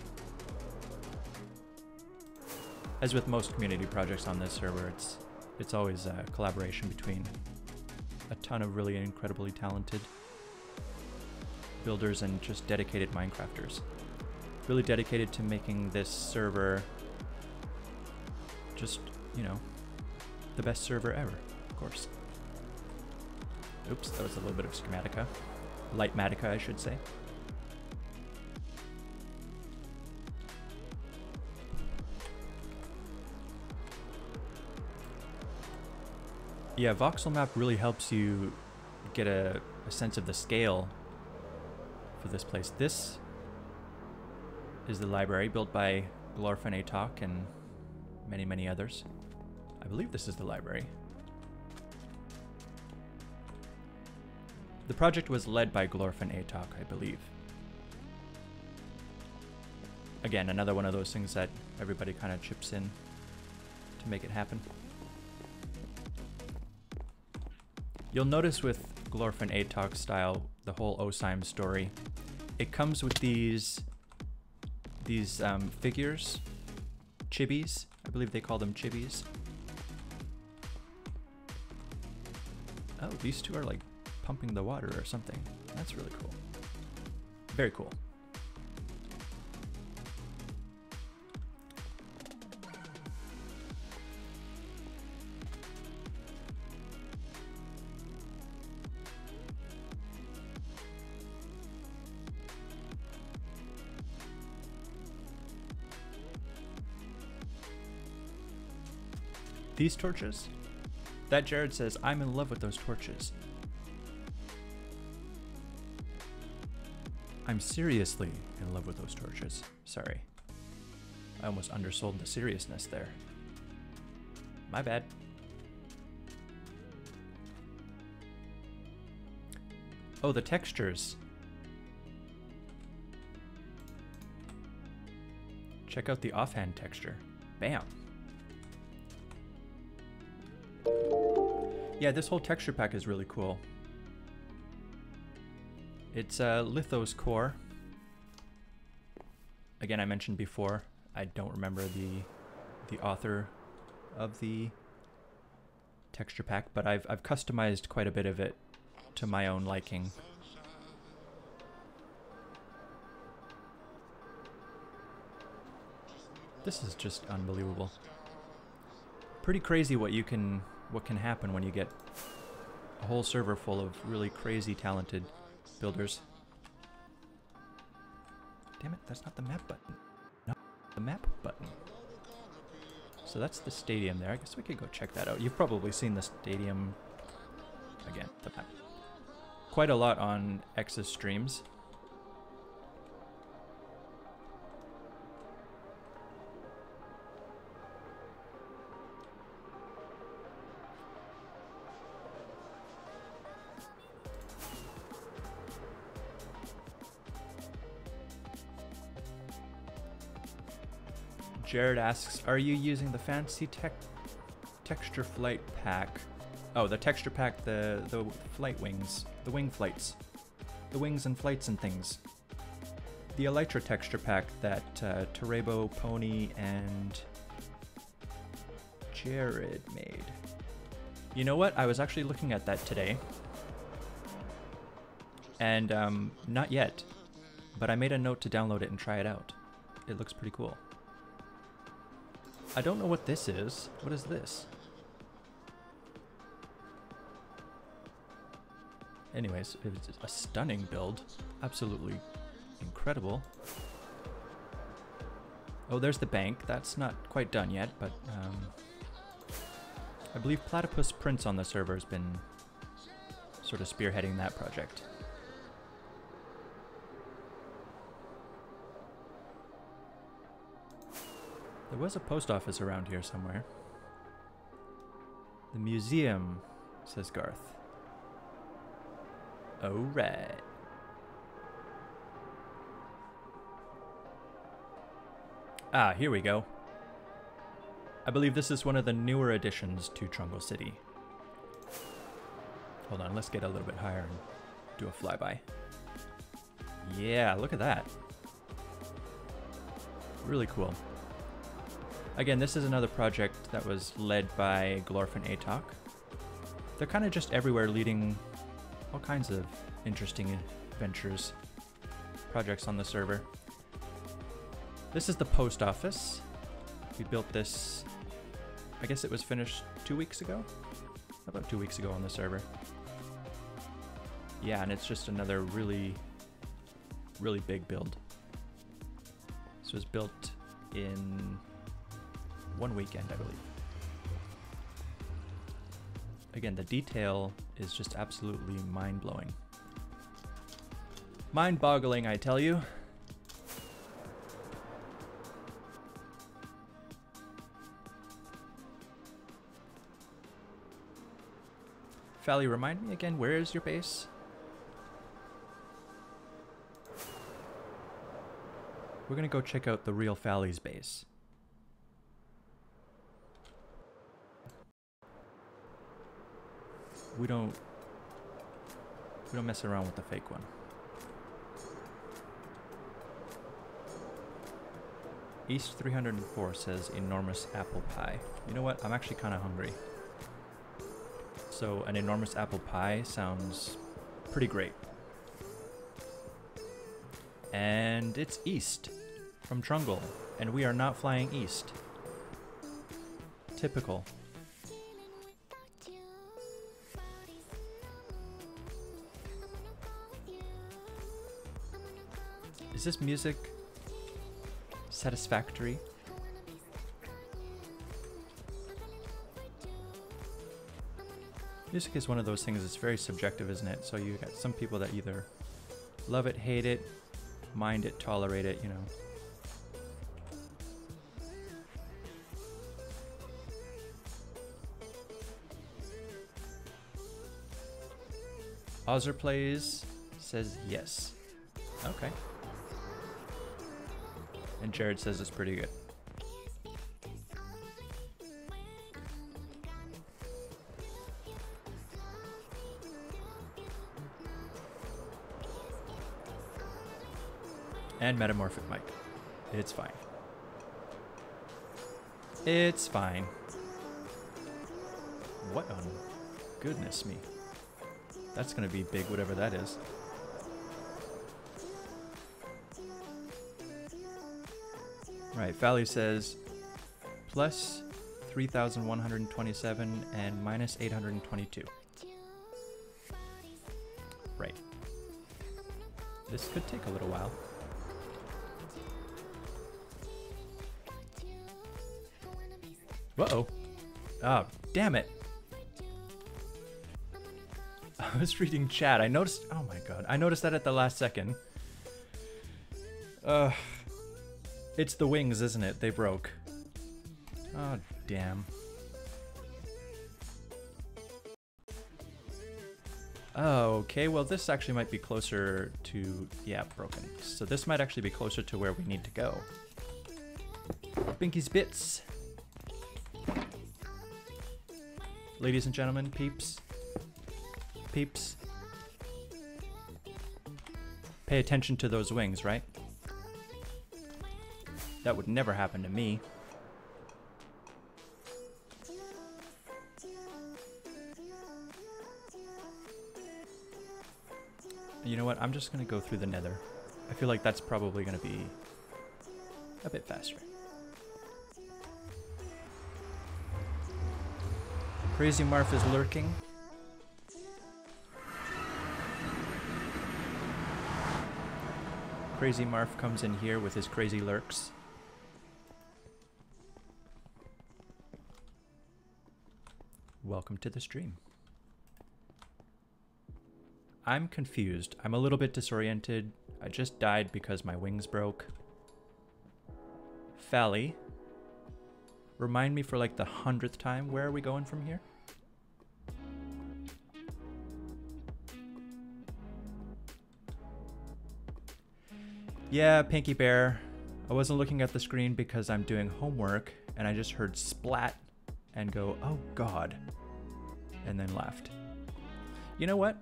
As with most community projects on this server, it's it's always a collaboration between a ton of really incredibly talented builders and just dedicated Minecrafters. Really dedicated to making this server just, you know, the best server ever, of course. Oops, that was a little bit of schematica. Litematica, I should say. Yeah, voxel map really helps you get a, a sense of the scale for this place. This is the library built by Glorfin Atok and many, many others. I believe this is the library. The project was led by Glorfin Atok, I believe. Again, another one of those things that everybody kind of chips in to make it happen. You'll notice with Glorfin Atok style, the whole Osheim story, it comes with these these um, figures, chibis. I believe they call them chibis. Oh, these two are like pumping the water or something. That's really cool. Very cool. These torches? That Jared says, I'm in love with those torches. I'm seriously in love with those torches. Sorry. I almost undersold the seriousness there. My bad. Oh, the textures. Check out the offhand texture. Bam. Yeah, this whole texture pack is really cool. It's uh, Lithos Core. Again, I mentioned before, I don't remember the the author of the texture pack, but I've I've customized quite a bit of it to my own liking. This is just unbelievable. Pretty crazy what you can what can happen when you get a whole server full of really crazy talented builders. Damn it, that's not the map button. No, the map button. So that's the stadium there. I guess we could go check that out. You've probably seen the stadium again, the map. Quite a lot on X's streams. Jared asks, "Are you using the fancy tech texture flight pack? Oh, the texture pack, the the flight wings, the wing flights, the wings and flights and things. The Elytra texture pack that uh, Terebo, Pony, and Jared made. You know what? I was actually looking at that today, and um, not yet, but I made a note to download it and try it out. It looks pretty cool. I don't know what this is. What is this? Anyways, it's a stunning build. Absolutely incredible. Oh, there's the bank. That's not quite done yet, but um, I believe Platypus Prince on the server has been sort of spearheading that project. There was a post office around here somewhere. The museum, says Garth. Oh Alright. Ah, here we go. I believe this is one of the newer additions to Trungle City. Hold on, let's get a little bit higher and do a flyby. Yeah, look at that. Really cool. Again, this is another project that was led by Glorfin Atok. They're kind of just everywhere leading all kinds of interesting ventures, projects on the server. This is the post office. We built this, I guess it was finished two weeks ago? About two weeks ago on the server. Yeah, and it's just another really, really big build. This was built in one weekend, I believe. Again, the detail is just absolutely mind blowing. Mind boggling, I tell you. Fally, remind me again, where is your base? We're gonna go check out the real Fally's base. We don't we don't mess around with the fake one. East 304 says enormous apple pie. You know what? I'm actually kind of hungry. So So an enormous apple pie sounds pretty great. And it's east from Trungle, and we are not flying east. Typical. Is this music satisfactory? Music is one of those things that's very subjective, isn't it? So you got some people that either love it, hate it, mind it, tolerate it, you know. Ozer plays says yes. Okay. And Jared says it's pretty good. And Metamorphic Mike. It's fine. It's fine. What on goodness me. That's gonna be big, whatever that is. Right, Fally says plus 3,127 and minus 822. Right. This could take a little while. Uh-oh. Oh, damn it. I was reading chat. I noticed. Oh my god. I noticed that at the last second. Uh, it's the wings, isn't it? They broke. Oh, damn. Okay. Well, this actually might be closer to. Yeah, broken. So this might actually be closer to where we need to go. Binky's Bits. Ladies and gentlemen, peeps. Peeps. Pay attention to those wings, right? That would never happen to me. You know what? I'm just gonna go through the nether. I feel like that's probably gonna be a bit faster. Crazy Marf is lurking. Crazy Marf comes in here with his crazy lurks. Welcome to the stream. I'm confused. I'm a little bit disoriented. I just died because my wings broke. Fally, remind me for like the hundredth time, where are we going from here? Yeah, Pinky Bear. I wasn't looking at the screen because I'm doing homework and I just heard splat and go, oh god, and then left. You know what?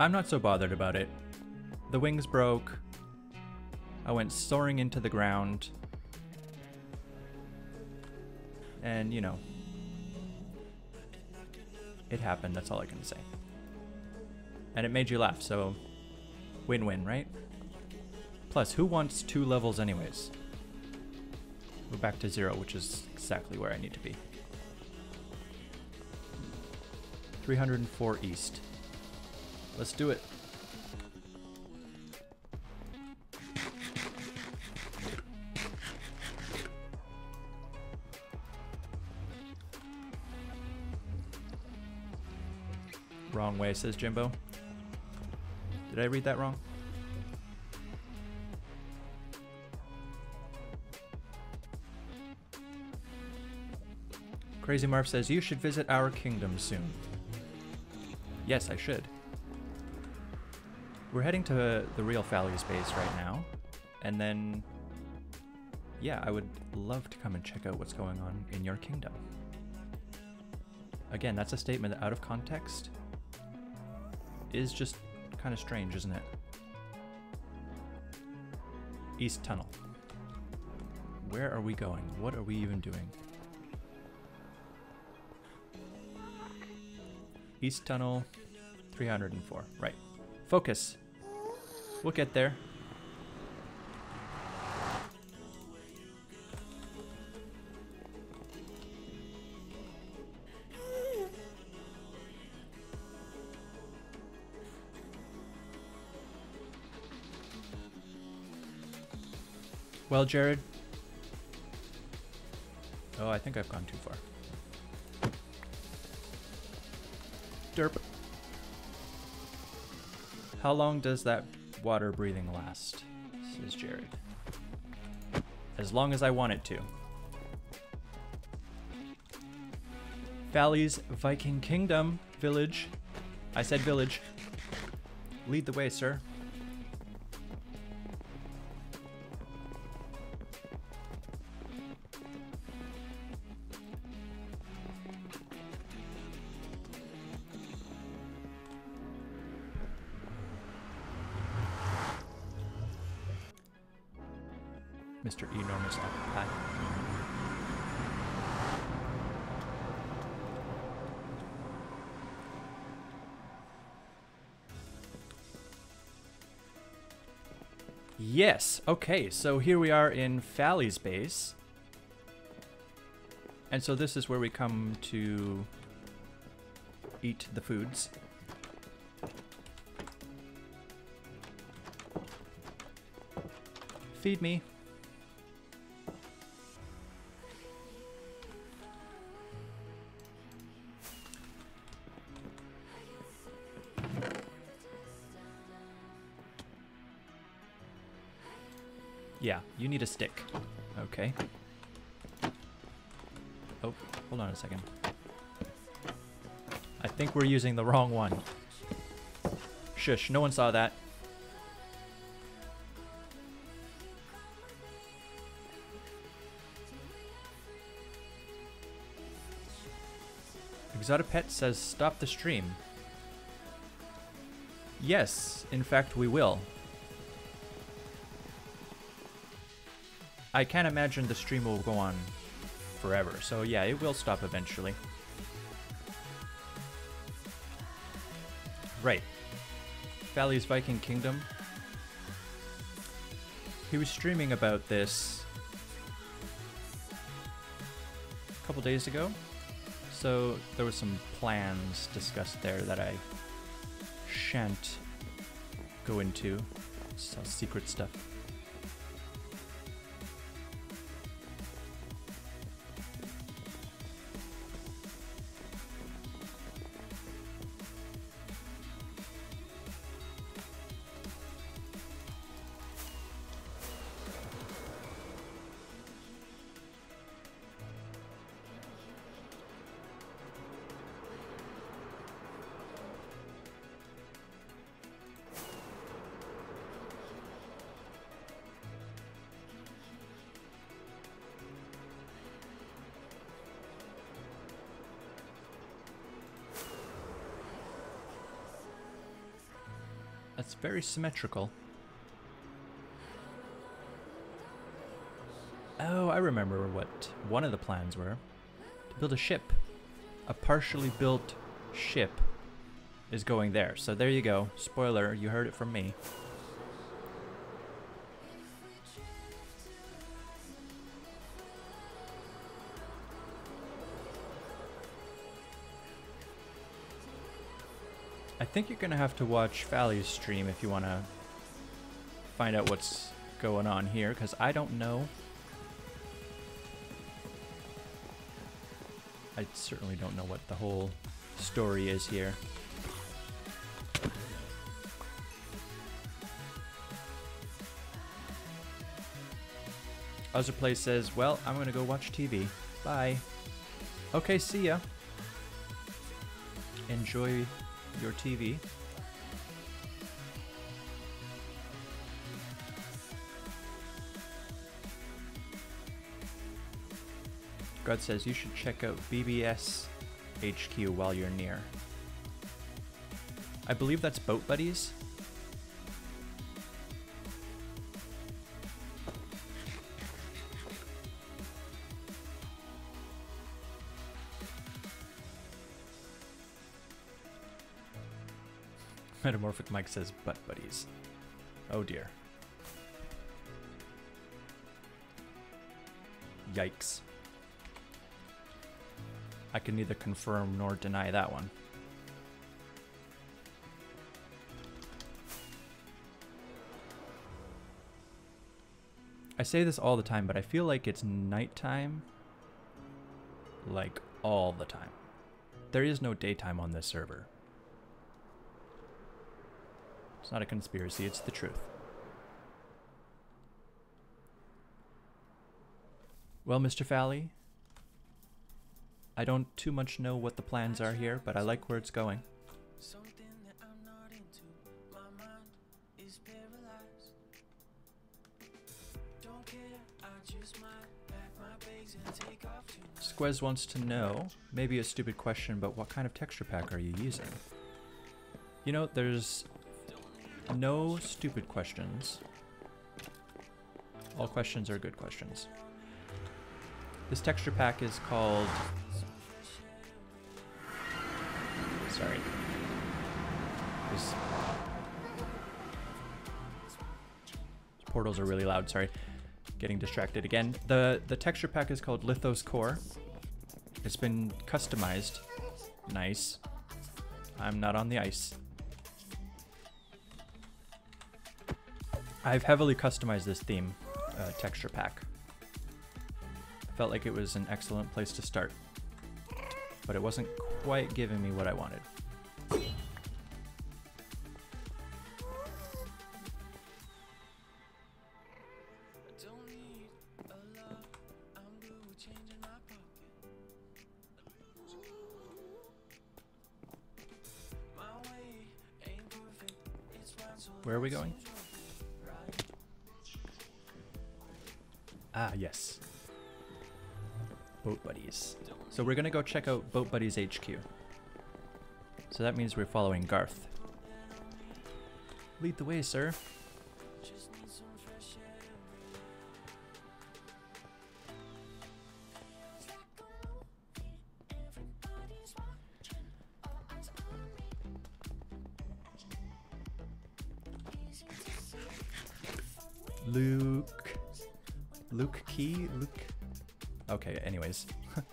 I'm not so bothered about it. The wings broke. I went soaring into the ground. And, you know, it happened. That's all I can say. And it made you laugh, so win win, right? Plus, who wants two levels, anyways? We're back to zero, which is exactly where I need to be. 304 east. Let's do it. Wrong way, says Jimbo. Did I read that wrong? Crazy Marf says, You should visit our kingdom soon. Yes, I should. We're heading to the real Fally's base right now. And then, yeah, I would love to come and check out what's going on in your kingdom. Again, that's a statement that out of context is just kind of strange, isn't it? East Tunnel. Where are we going? What are we even doing? East Tunnel, 304. Right. Focus. We'll get there. Well, Jared. Oh, I think I've gone too far. Derp. How long does that water breathing last? Says Jared. As long as I want it to. Fally's Viking Kingdom village. I said village. Lead the way, sir. Yes. Okay. So here we are in Fally's base. And so this is where we come to eat the foods. Feed me. You need a stick. Okay. Oh, hold on a second. I think we're using the wrong one. Shush, no one saw that. Exotipet says stop the stream. Yes, in fact we will. I can't imagine the stream will go on forever, so yeah, it will stop eventually. Right. Fally's Viking Kingdom. He was streaming about this a couple days ago. So there was some plans discussed there that I shan't go into. It's all secret stuff. That's very symmetrical. Oh, I remember what one of the plans were. To build a ship. A partially built ship is going there. So there you go. Spoiler, you heard it from me. Think you're gonna have to watch Fally's stream if you want to find out what's going on here, because I don't know. I certainly don't know what the whole story is here. Otherplay says, well, I'm gonna go watch TV. Bye. Okay, see ya. Enjoy your TV. God says you should check out BBS HQ while you're near. I believe that's Boat Buddies. Metamorphic Mike says butt buddies. Oh dear. Yikes. I can neither confirm nor deny that one. I say this all the time, but I feel like it's nighttime like all the time. There is no daytime on this server. It's not a conspiracy, it's the truth. Well, Mr. Fally, I don't too much know what the plans are here, but I like where it's going. Something that I'm not into. My mind is paralyzed. Don't care, I just might pack my bags and take off tonight. Squez wants to know, maybe a stupid question, but what kind of texture pack are you using? You know, there's no stupid questions. All questions are good questions. This texture pack is called. Sorry. Portals are really loud. Sorry, getting distracted again. the The texture pack is called Lithos Core. It's been customized. Nice. I'm not on the ice. I've heavily customized this theme uh, texture pack. Felt like it was an excellent place to start, but it wasn't quite giving me what I wanted. We're gonna go check out Boat Buddies HQ. So that means we're following Garth. Lead the way, sir. Luke. Luke Key? Luke. Okay, anyways.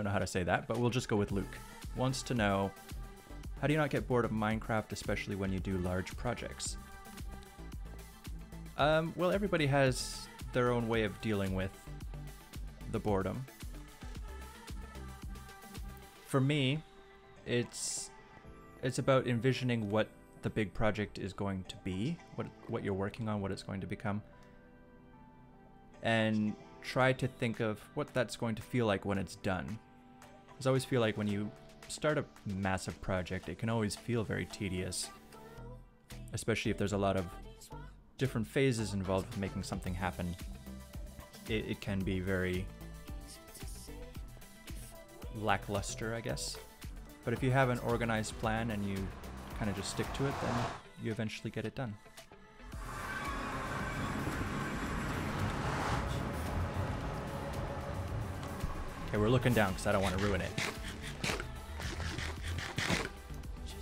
Don't know how to say that, but we'll just go with Luke. Wants to know how do you not get bored of Minecraft, especially when you do large projects? Um, well, everybody has their own way of dealing with the boredom. For me, it's it's about envisioning what the big project is going to be, what what you're working on, what it's going to become, and try to think of what that's going to feel like when it's done. I always feel like when you start a massive project, it can always feel very tedious, especially if there's a lot of different phases involved with making something happen. It, it can be very lackluster, I guess. But if you have an organized plan and you kind of just stick to it, then you eventually get it done. We're looking down because I don't want to ruin it.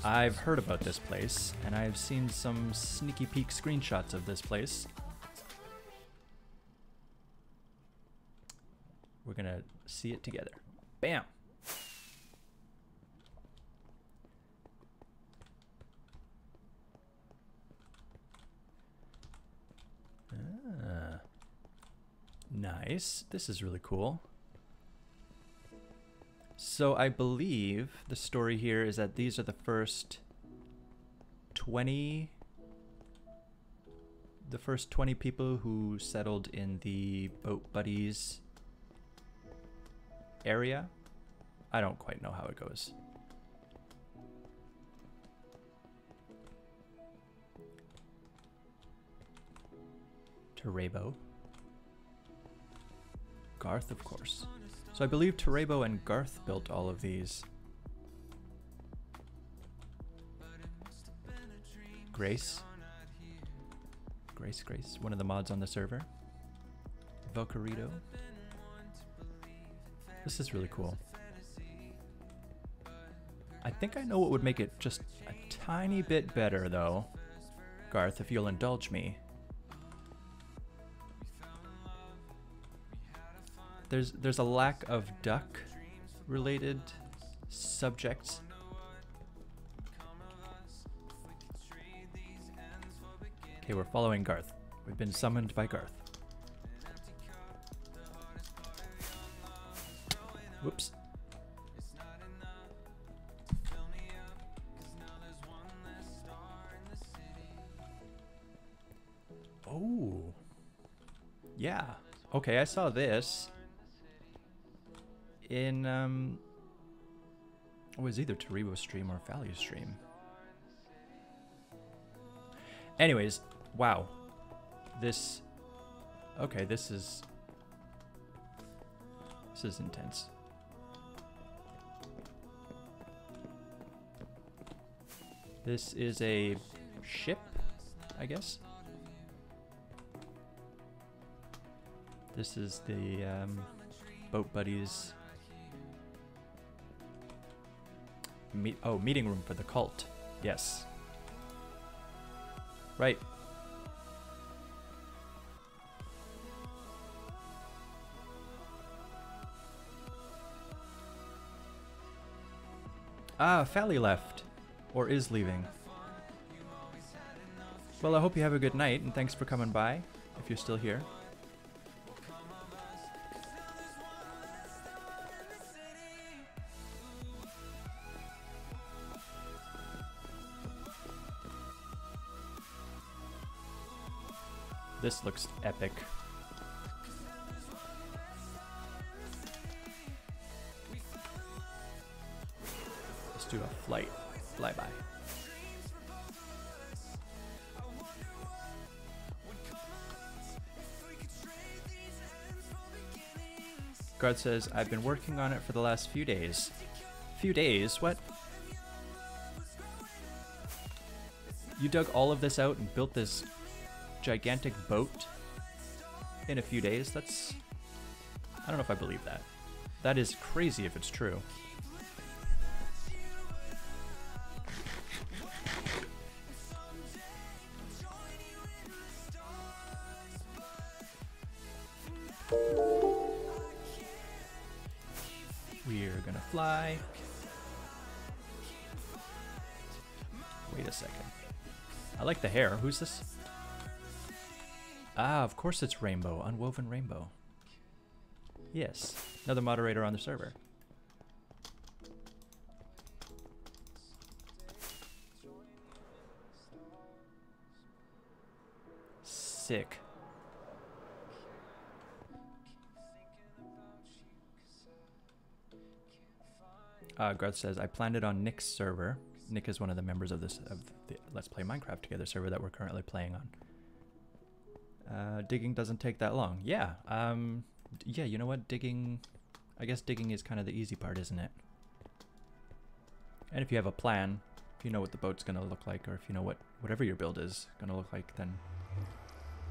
I've heard about this place, and I've seen some sneaky peek screenshots of this place. We're gonna see it together. Bam! Ah. Nice. This is really cool. So I believe the story here is that these are the first 20 the first 20 people who settled in the boat buddies area. I don't quite know how it goes. Terebo. Garth, of course. So I believe Terebo and Garth built all of these. Grace. Grace, Grace, one of the mods on the server. Valkyrido. This is really cool. I think I know what would make it just a tiny bit better though. Garth, if you'll indulge me. There's there's a lack of duck related subjects. Okay, we're following Garth. We've been summoned by Garth. Whoops. Oh. Yeah. Okay, I saw this in um it was either Terebo stream or Value stream. Anyways, wow. This Okay, this is this is intense. This is a ship, I guess. This is the um, boat buddies. Meet oh meeting room for the cult. Yes. Right. Ah, Fally left. Or is leaving. Well, I hope you have a good night, and thanks for coming by, if you're still here. This looks epic. Let's do a flight, flyby. Garth says, I've been working on it for the last few days. Few days? What? You dug all of this out and built this gigantic boat in a few days? That's. I don't know if I believe that. That is crazy if it's true. We're gonna fly. Wait a second. I like the hair. Who's this? Ah, of course it's Rainbow. Unwoven Rainbow. Yes. Another moderator on the server. Sick. Uh, Garth says, I planned it on Nick's server. Nick is one of the members of this of the Let's Play Minecraft Together server that we're currently playing on. Uh, digging doesn't take that long. Yeah. Um, yeah. You know what? Digging. I guess digging is kind of the easy part, isn't it? And if you have a plan, if you know what the boat's gonna look like, or if you know what whatever your build is gonna look like, then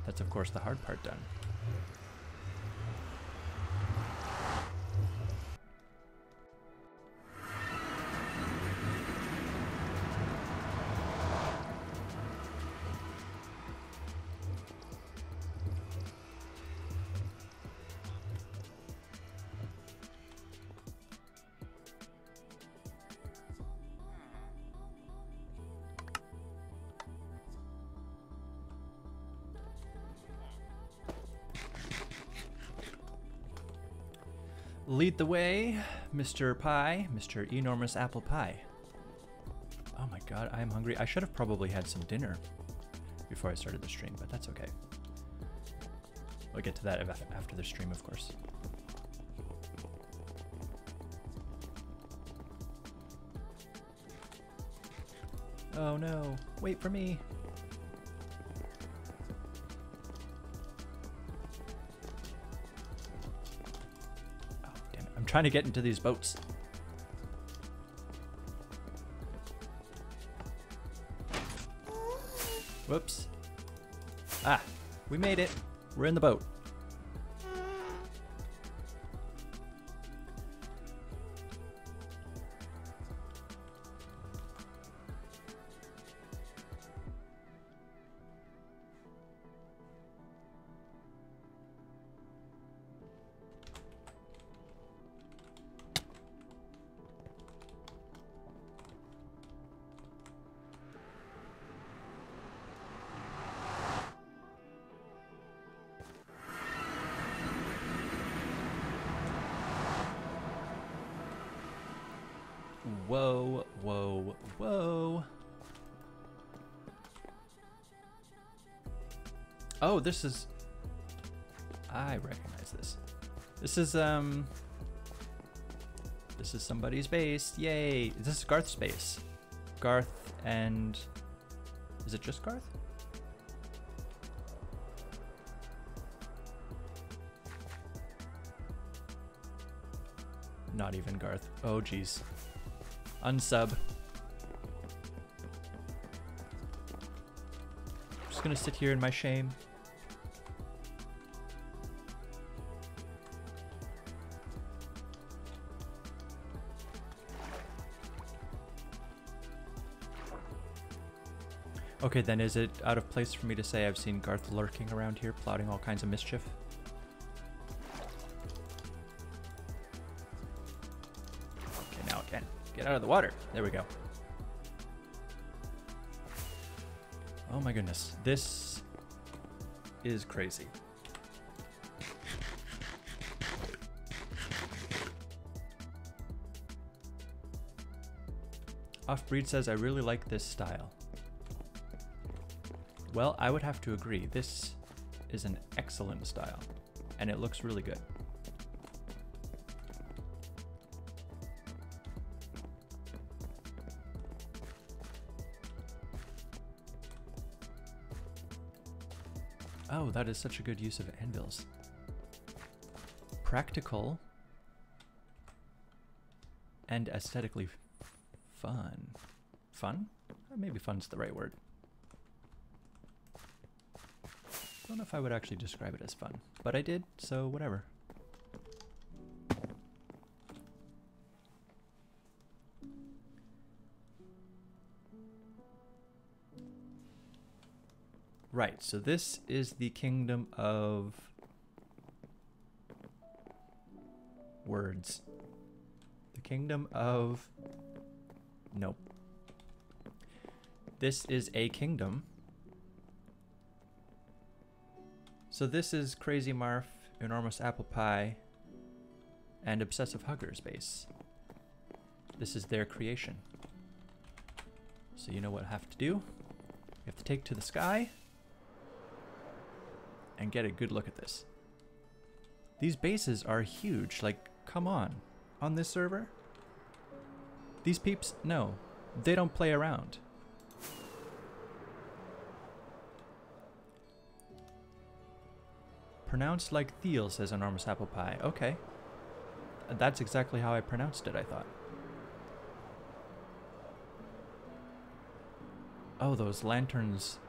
that's of course the hard part done. The way, Mr. Pie, Mr. Enormous Apple Pie. Oh my god, I am hungry. I should have probably had some dinner before I started the stream, but that's okay. We'll get to that after the stream, of course. Oh no, wait for me. Trying to get into these boats. Whoops. Ah, we made it. We're in the boat. This is. I recognize this. This is, um. This is somebody's base. Yay! This is Garth's base. Garth and. Is it just Garth? Not even Garth. Oh, jeez. Unsub. Just gonna sit here in my shame. Okay, then is it out of place for me to say I've seen Garth lurking around here, plotting all kinds of mischief? Okay, now can. Get out of the water. There we go. Oh my goodness. This is crazy. Offbreed says, I really like this style. Well, I would have to agree. This is an excellent style, and it looks really good. Oh, that is such a good use of anvils. Practical and aesthetically fun. Fun? Maybe fun's the right word. Don't know if I would actually describe it as fun, but I did, so whatever. Right, so this is the kingdom of words. The kingdom of nope. This is a kingdom. So this is Crazy Marf, Enormous Apple Pie, and Obsessive Hugger's base. This is their creation. So you know what I have to do? You have to take to the sky and get a good look at this. These bases are huge. Like, come on. On this server? These peeps, no. They don't play around. Pronounced like Thiel, says Enormous Apple Pie. Okay. That's exactly how I pronounced it, I thought. Oh, those lanterns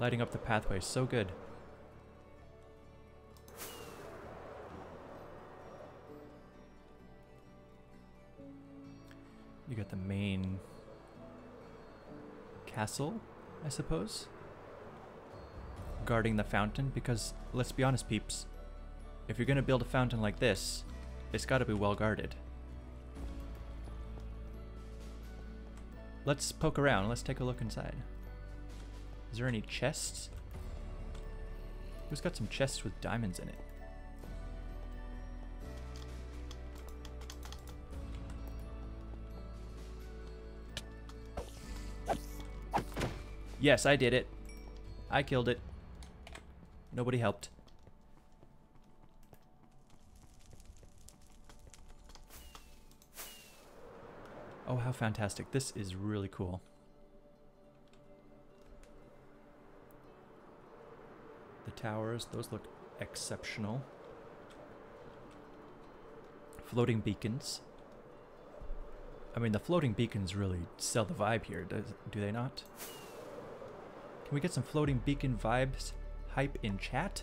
lighting up the pathway. So good. You got the main castle, I suppose, guarding the fountain. Because let's be honest, peeps, if you're gonna build a fountain like this, it's got to be well guarded. Let's poke around. Let's take a look inside. Is there any chests? Who's got some chests with diamonds in it? Yes, I did it. I killed it. Nobody helped. Oh, how fantastic. This is really cool. The towers, those look exceptional. Floating beacons. I mean, the floating beacons really sell the vibe here, do they not? Can we get some floating beacon vibes hype in chat?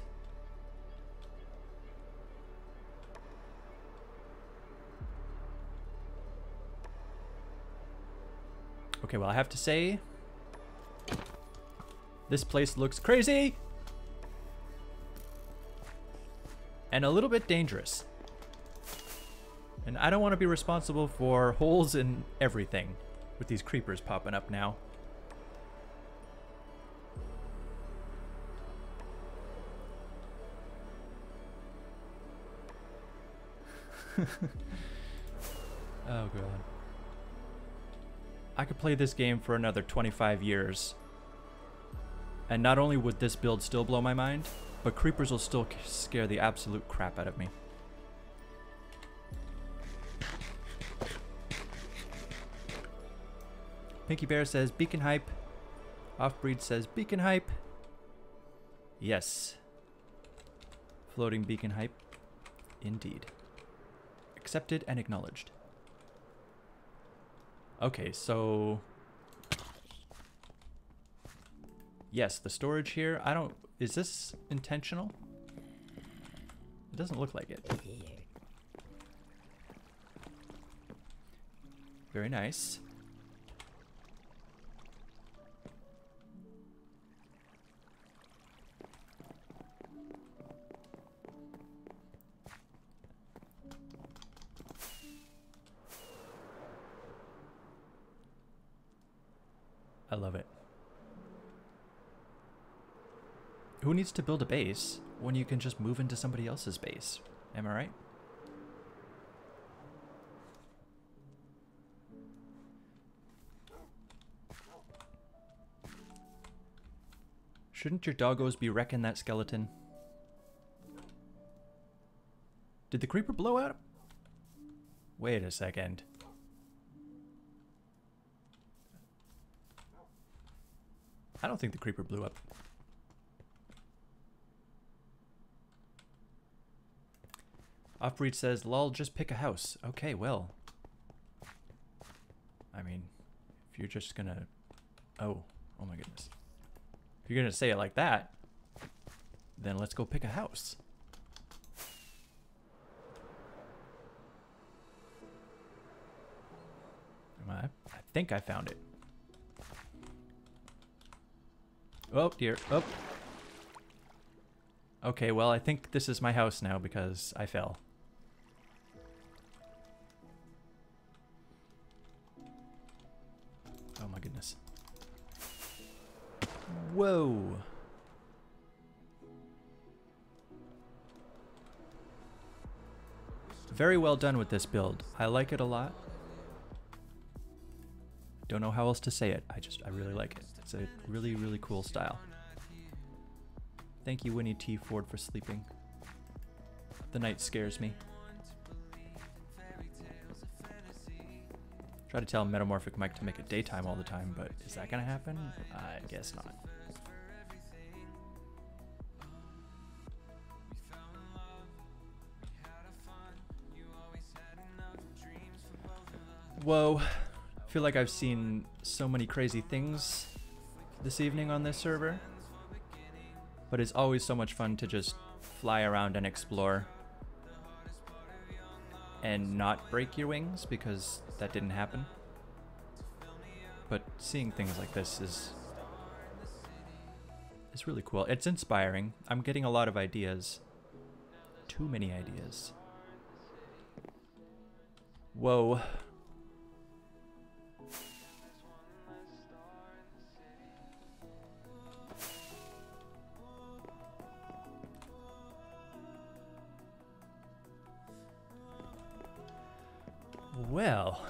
Okay, well, I have to say, this place looks crazy and a little bit dangerous. And I don't want to be responsible for holes in everything with these creepers popping up now. oh god. I could play this game for another 25 years. And not only would this build still blow my mind, but creepers will still scare the absolute crap out of me. Pinky Bear says beacon hype. Offbreed says beacon hype. Yes. Floating beacon hype. Indeed. Accepted and acknowledged. Okay, so Yes, the storage here. I don't is this intentional? It doesn't look like it. Very nice. Who needs to build a base when you can just move into somebody else's base? Am I right? Shouldn't your doggos be wrecking that skeleton? Did the creeper blow out? Wait a second. I don't think the creeper blew up. Offbreed says, lol, just pick a house. Okay, well. I mean, if you're just gonna... Oh, oh my goodness. If you're gonna say it like that, then let's go pick a house. I? I think I found it. Oh dear. Oh. Okay, well, I think this is my house now because I fell. Whoa. Very well done with this build. I like it a lot. Don't know how else to say it. I just, I really like it. It's a really, really cool style. Thank you, Winnie T. Ford, for sleeping. The night scares me. Try to tell Metamorphic Mike to make it daytime all the time, but is that gonna happen? I guess not. Whoa. I feel like I've seen so many crazy things this evening on this server. But it's always so much fun to just fly around and explore and not break your wings because that didn't happen. But seeing things like this is is really cool. It's inspiring. I'm getting a lot of ideas. Too many ideas. Whoa. Well.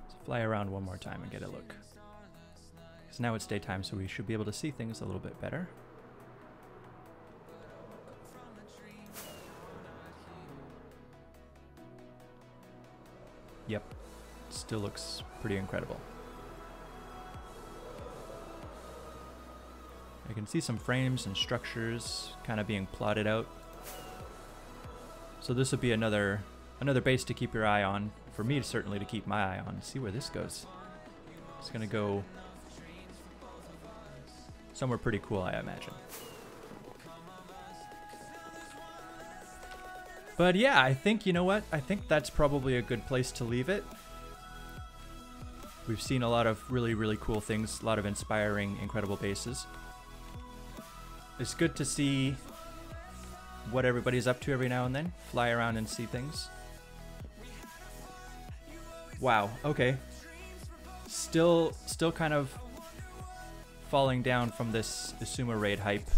Let's fly around one more time and get a look. Because now it's daytime, so we should be able to see things a little bit better. Yep. Still looks pretty incredible. I can see some frames and structures kind of being plotted out. So this would be another another base to keep your eye on. For me, certainly to keep my eye on. See where this goes. It's gonna go somewhere pretty cool, I imagine. But yeah, I think you know what? I think that's probably a good place to leave it. We've seen a lot of really, really cool things, a lot of inspiring, incredible bases. It's good to see what everybody's up to every now and then. Fly around and see things. Wow. Okay. Still, still kind of falling down from this Xisuma raid hype.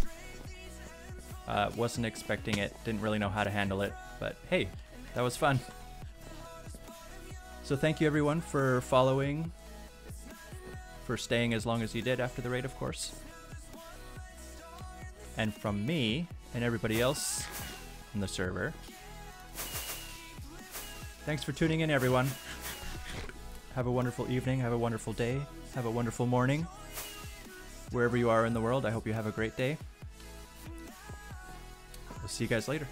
Uh, wasn't expecting it. Didn't really know how to handle it. But hey, that was fun. So thank you everyone for following, for staying as long as you did after the raid, of course. And from me and everybody else on the server, thanks for tuning in, everyone. Have a wonderful evening, have a wonderful day, have a wonderful morning. Wherever you are in the world, I hope you have a great day. We'll see you guys later.